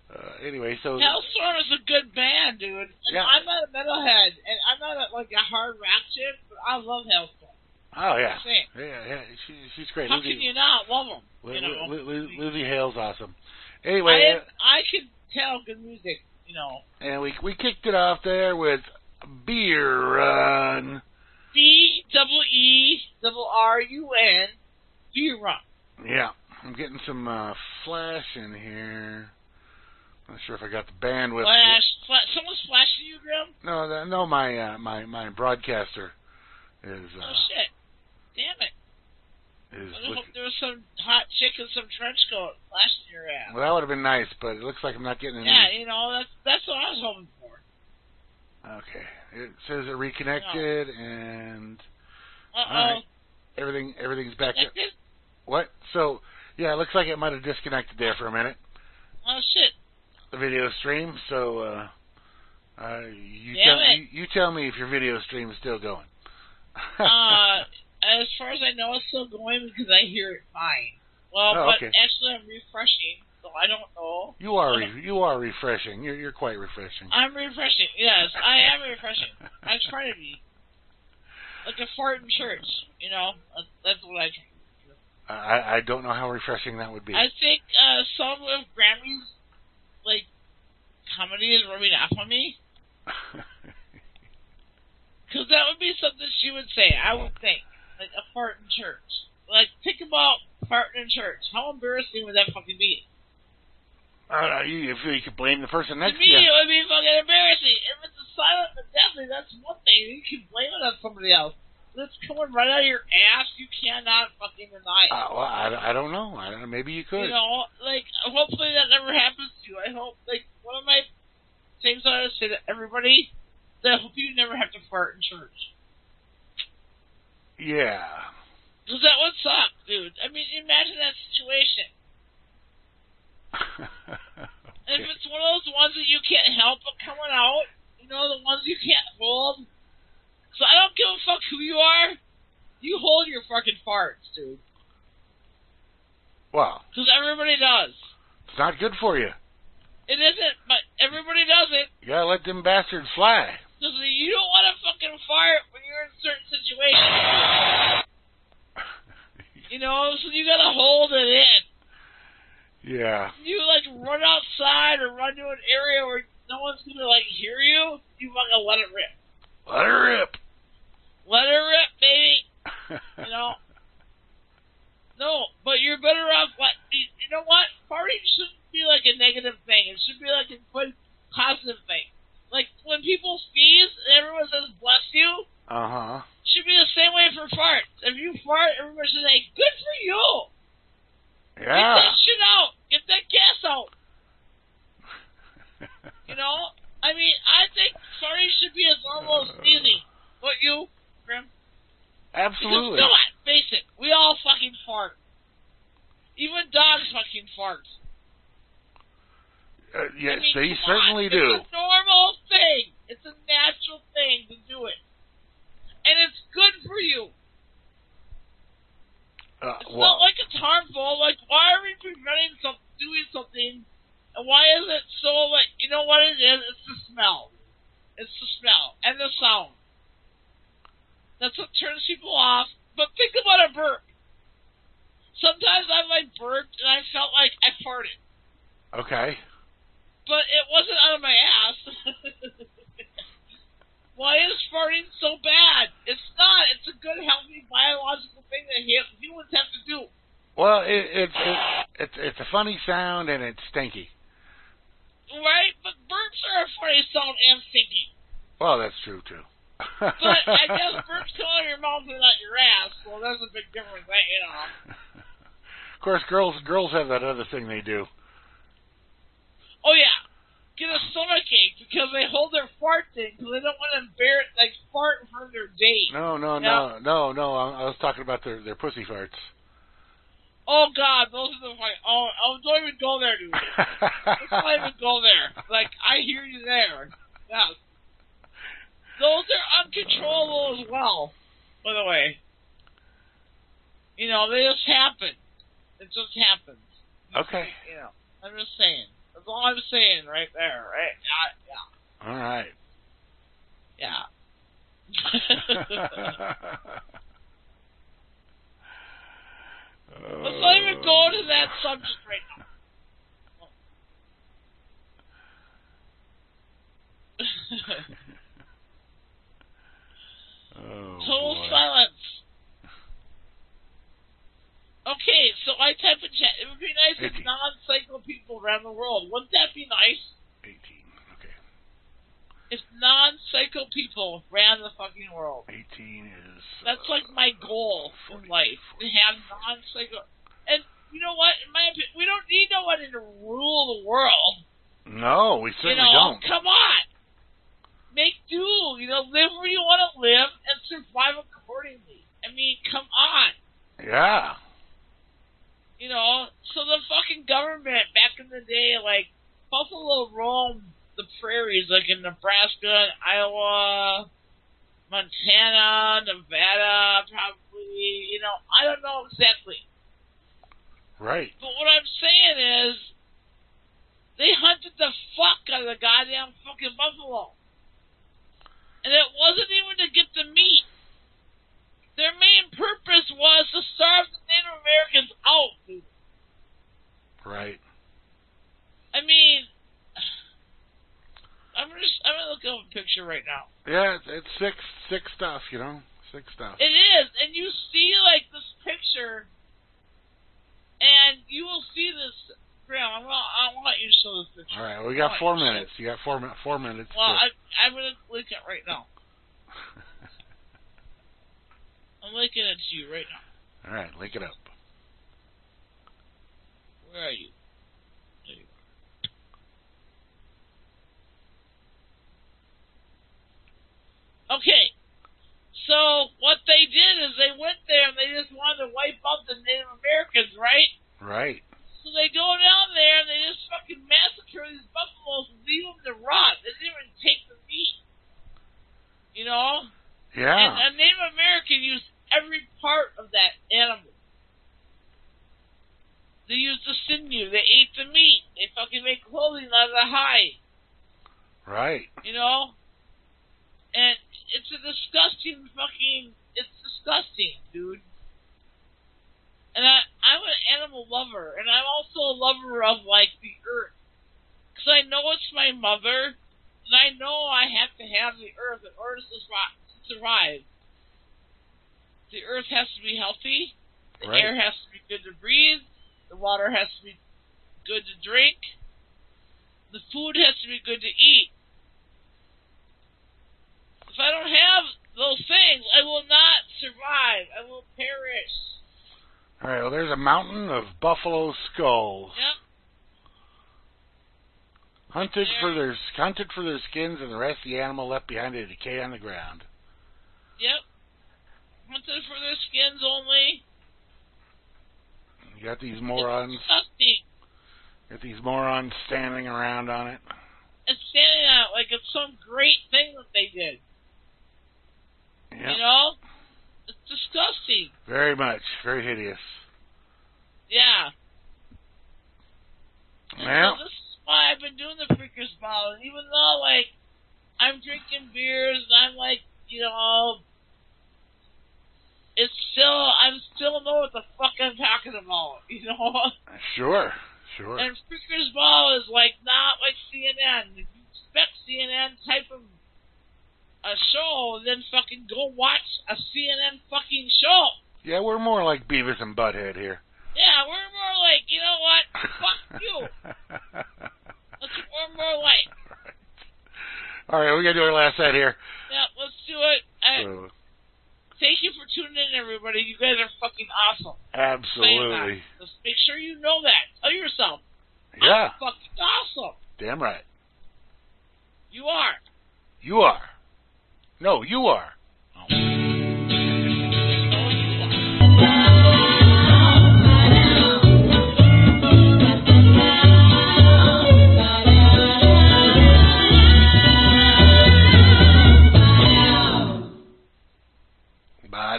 Uh, anyway, so. Halestorm is a good band, dude. And Yeah. I'm not a metalhead, and I'm not a, like a hard rock chick, but I love Halestorm. Oh, yeah. Yeah, yeah, she, she's great. How Lzzy, can you not love them? Li- You know, Li- Li- Lzzy Hale's awesome. Anyway, I I can tell good music. You know, and we we kicked it off there with Beer Run. B double E double R U N, beer run. Yeah, I'm getting some uh, flash in here. Not sure if I got the bandwidth. Flash, flash. Someone's flashing you, Grim. No, the, no, my uh, my my broadcaster is Oh uh, shit! Damn it! is. I Look, hope there was some hot chick in some trench coat flashing your ass. well, that would have been nice, but it looks like I'm not getting any. Yeah, you know that's that's what I was hoping for. Okay, it says it reconnected and Uh oh. Alright. everything everything's back up. What? So yeah, it looks like it might have disconnected there for a minute. Oh shit! The video stream. So uh, uh, you Damn tell it. you, you tell me if your video stream is still going. Uh, as far as I know, it's still going because I hear it fine. Well, Oh, but okay. actually, I'm refreshing, so I don't know. you are re- you are refreshing. You're you're quite refreshing. I'm refreshing. Yes, I am refreshing. I try to be like a fart in church. You know, That's- that's what I try. I I don't know how refreshing that would be. I think uh, some of Grammy's like comedy is rubbing off on me because that would be something she would say. I would think like a fart in church. Like think about farting in church. How embarrassing would that fucking be? I don't know, you, if you could blame the person To next to me, you. it would be fucking embarrassing. If it's a silent but deathly, that's one thing. You can blame it on somebody else. It's coming right out of your ass. You cannot fucking deny it. Uh, well, I, I don't know. I don't know. Maybe you could. You know, like hopefully that never happens to you. I hope like one of my things I always say to everybody that I hope you never have to fart in church. yeah. Cause that would suck, dude. I mean, imagine that situation. And if it's one of those ones that you can't help but coming out, you know, the ones you can't hold. So I don't give a fuck who you are. You hold your fucking farts, dude. Well, Because everybody does. it's not good for you. It isn't, but everybody does it. You gotta let them bastards fly. Because you don't want to fucking fart when you're in certain situations. You know, so you gotta hold it in. yeah. You like run outside or run to an area where no one's gonna like hear you. You fucking let it rip. Let it rip. Let her rip, baby. You know. No, but you're better off. Like, you know what? Farting shouldn't be like a negative thing. It should be like a good positive thing. Like when people sneeze and everyone says "bless you," Uh huh. should be the same way for farts. If you fart, everyone should say "good for you." Yeah. Get that shit out. Get that gas out. You know? I mean, I think farting should be as normal as sneezing. What you, Grim? Absolutely. Because, on, face it. We all fucking fart. Even dogs fucking fart. Uh, yes, I mean, they certainly on. do. It's a normal thing. It's a natural thing to do it. And it's good for you. Uh, It's well, not like it's harmful. Like, why are we preventing some doing something? And why is it so like you know what it is? It's the smell. It's the smell and the sound. That's what turns people off. But think about a burp. Sometimes I like burped and I felt like I farted, okay. but it wasn't out of my ass. Why is farting so bad? It's not. It's a good, healthy, biological thing that humans have to do. Well, it, it's it, it's it's a funny sound and it's stinky. Right? But burps are a funny sound and stinky. Well, that's true too. But I guess out of your mouth and not your ass, so that's a big difference? You know. of course, girls girls have that other thing they do. Oh yeah, get a stomach ache because they hold their fart in because they don't want to embarrass like fart in front of their date. No, no, no, no, no. I, I was talking about their their pussy farts. Oh God, those are the like. Oh, oh, don't even go there, dude. Let's not even go there. Like I hear you there. Yes. Those are uncontrollable as well. By the way, you know they just happen. It just happens. okay. You know, I'm just saying. That's all I'm saying right there. Right? Yeah. All right. Yeah. yeah. Let's not even go to that subject right now. Oh, Total boy. silence. Okay, so I type in chat. It would be nice if non-cycle people around the world. Wouldn't that be nice? 18. Okay. If non-cycle people ran the fucking world. 18 is. That's uh, like my goal in 40, life to have non-cycle. And you know what? In my opinion, we don't need nobody to rule the world. No, we You certainly know, don't. come on. Make do. You know, live where you want to live and survive accordingly. I mean, come on. Yeah. You know, so the fucking government back in the day, like Buffalo roamed the prairies, like in Nebraska, Iowa, Montana, Nevada, probably. You know, I don't know exactly. Right. But what I'm saying is, they hunted the fuck out of the goddamn fucking buffalo. And it wasn't even to get the meat. Their main purpose was to starve the Native Americans out. Right. I mean, I'm just, I'm gonna look up a picture right now. Yeah, it's, it's sick, sick stuff, you know? Sick stuff. It is, and you see like this picture, and you will see this. Graham, I want, I want you to show this picture. All right, well, we got four you to show minutes. You got four, mi- four minutes. Well, to- I, I'm gonna link it right now. I'm linking it to you right now. All right, link it up. Where are you? There you are. Okay. So what they did is they went there and they just wanted to wipe out the Native Americans, right? Right. So they go down there and they just fucking massacre these buffaloes and leave them to rot. They didn't even take the meat. You know? Yeah. And a Native American used every part of that animal. They used the sinew. They ate the meat. They fucking made clothing out of the hide. right. You know? And it's a disgusting fucking. It's disgusting, dude. And I, I'm an animal lover, and I'm also a lover of like the earth, because I know it's my mother, and I know I have to have the earth in order to survi- to survive. The earth has to be healthy. The Right. air has to be good to breathe. The water has to be good to drink. The food has to be good to eat. If I don't have those things, I will not survive. I will perish. All right, well, there's a mountain of buffalo skulls. Yep. Hunted for their hunted for their skins and the rest of the animal left behind to decay on the ground. Yep. Hunted for their skins only. You got these morons. Got these morons standing around on it. And standing out like it's some great thing that they did. Yeah. You know? Disgusting. Very much. Very hideous. Yeah. Well, so this is why I've been doing the freakers bottle. And even though like I'm drinking beers and I'm like, you know it's still I'm still know what the fuck I'm talking about, you know? sure. Sure. And Freeker's Ball is like not like CNN. If you expect CNN type of a show, then fucking go watch a CNN fucking show. Yeah, we're more like Beavis and Butthead here. Yeah, we're more like, you know what? Fuck you. That's what we're more like. All right, we gotta do our last set here. Yeah, let's do it. Uh, so, thank you for tuning in, everybody. You guys are fucking awesome. Absolutely. Just make sure you know that. Tell yourself, Yeah, I'm fucking awesome. damn right. You are. You are. No, you are. Oh.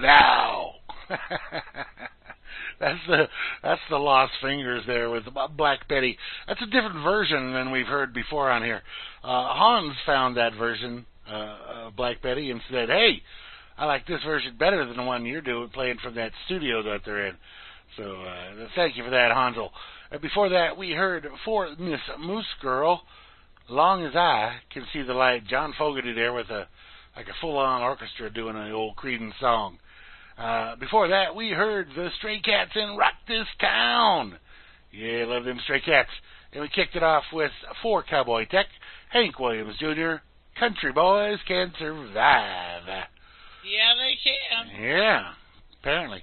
Now. that's the that's the Lost Fingers there with Black Betty. That's a different version than we've heard before on here. Uh, Hans found that version uh, Black Betty and said, "Hey, I like this version better than the one you're doing, playing from that studio that they're in." So uh, thank you for that, Hansel. Uh, before that, we heard for Miss Moose Girl, "Long as I Can See the Light." John Fogerty there with a like a full-on orchestra doing an old Creedence song. Uh, before that, we heard the Stray Cats in Rock This Town. Yeah, love them Stray Cats. And we kicked it off with for Cowboy Tech, Hank Williams Jr. Country Boys Can Survive. Yeah, they can. Yeah, apparently.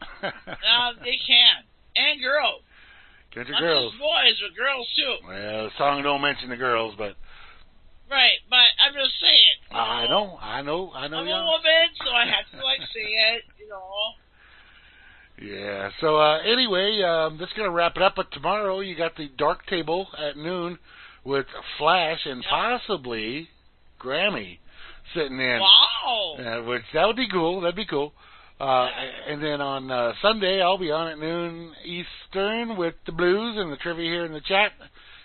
Uh, they can. And girls. Country Not girls. just boys, but girls too. Well, the song don't mention the girls, but Right, but I'm just saying. I know, I know, I know. I'm a yeah. woman, so I have to like say it, you know. Yeah. So uh, anyway, um, that's gonna wrap it up. But tomorrow you got the Dark Table at noon with Flash and Yep. possibly Grammy sitting in, Wow. uh, which that would be cool. That'd be cool. Uh, and then on uh, Sunday I'll be on at noon Eastern with the Blues and the trivia here in the chat,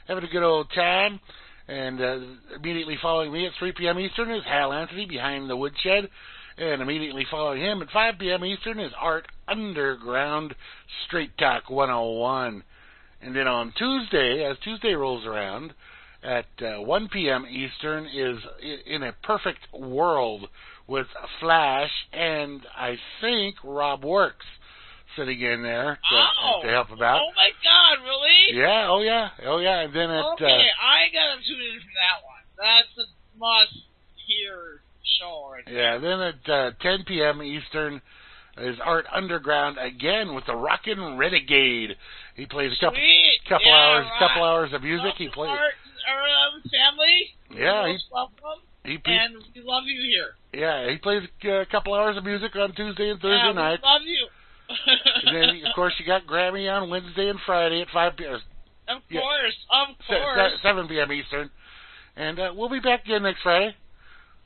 having a good old time. And uh, immediately following me at 3 p.m. Eastern is Hal Anthony behind the woodshed. And immediately following him at 5 p.m. Eastern is Art Underground Straight Talk 101. And then on Tuesday, as Tuesday rolls around, at uh, 1 p.m. Eastern is In a Perfect World with Flash and I think Rob Works sitting in there to, Oh. to help about. Oh my god, really? Yeah, oh yeah, oh yeah. And then at okay, uh, I gotta tune in for that one. That's a must hear show right. Yeah, then at uh, 10 p.m. Eastern is Art Underground again with the Rockin' Renegade. He plays a couple Sweet. couple yeah, hours right. couple hours of music. Love He plays. Art, our, um, family. Yeah, he he, he And we love you here. yeah he plays a couple hours of music on Tuesday and Thursday yeah, night. Love you. And then of course you got Grammy on Wednesday and Friday at 5 p.m. of yeah. course, of course. se- 7 p.m. Eastern. And uh, we'll be back again next Friday.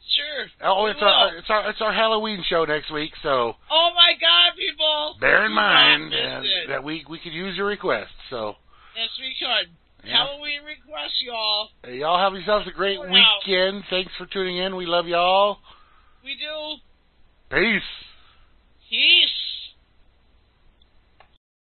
Sure. Oh, it's will. our it's our it's our Halloween show next week, so Oh my God, people! bear in mind uh, that we we could use your request. So Yes, we could yeah. Halloween request, y'all. Hey, y'all have yourselves a great weekend. Out. Thanks for tuning in. We love y'all. We do. Peace. Peace.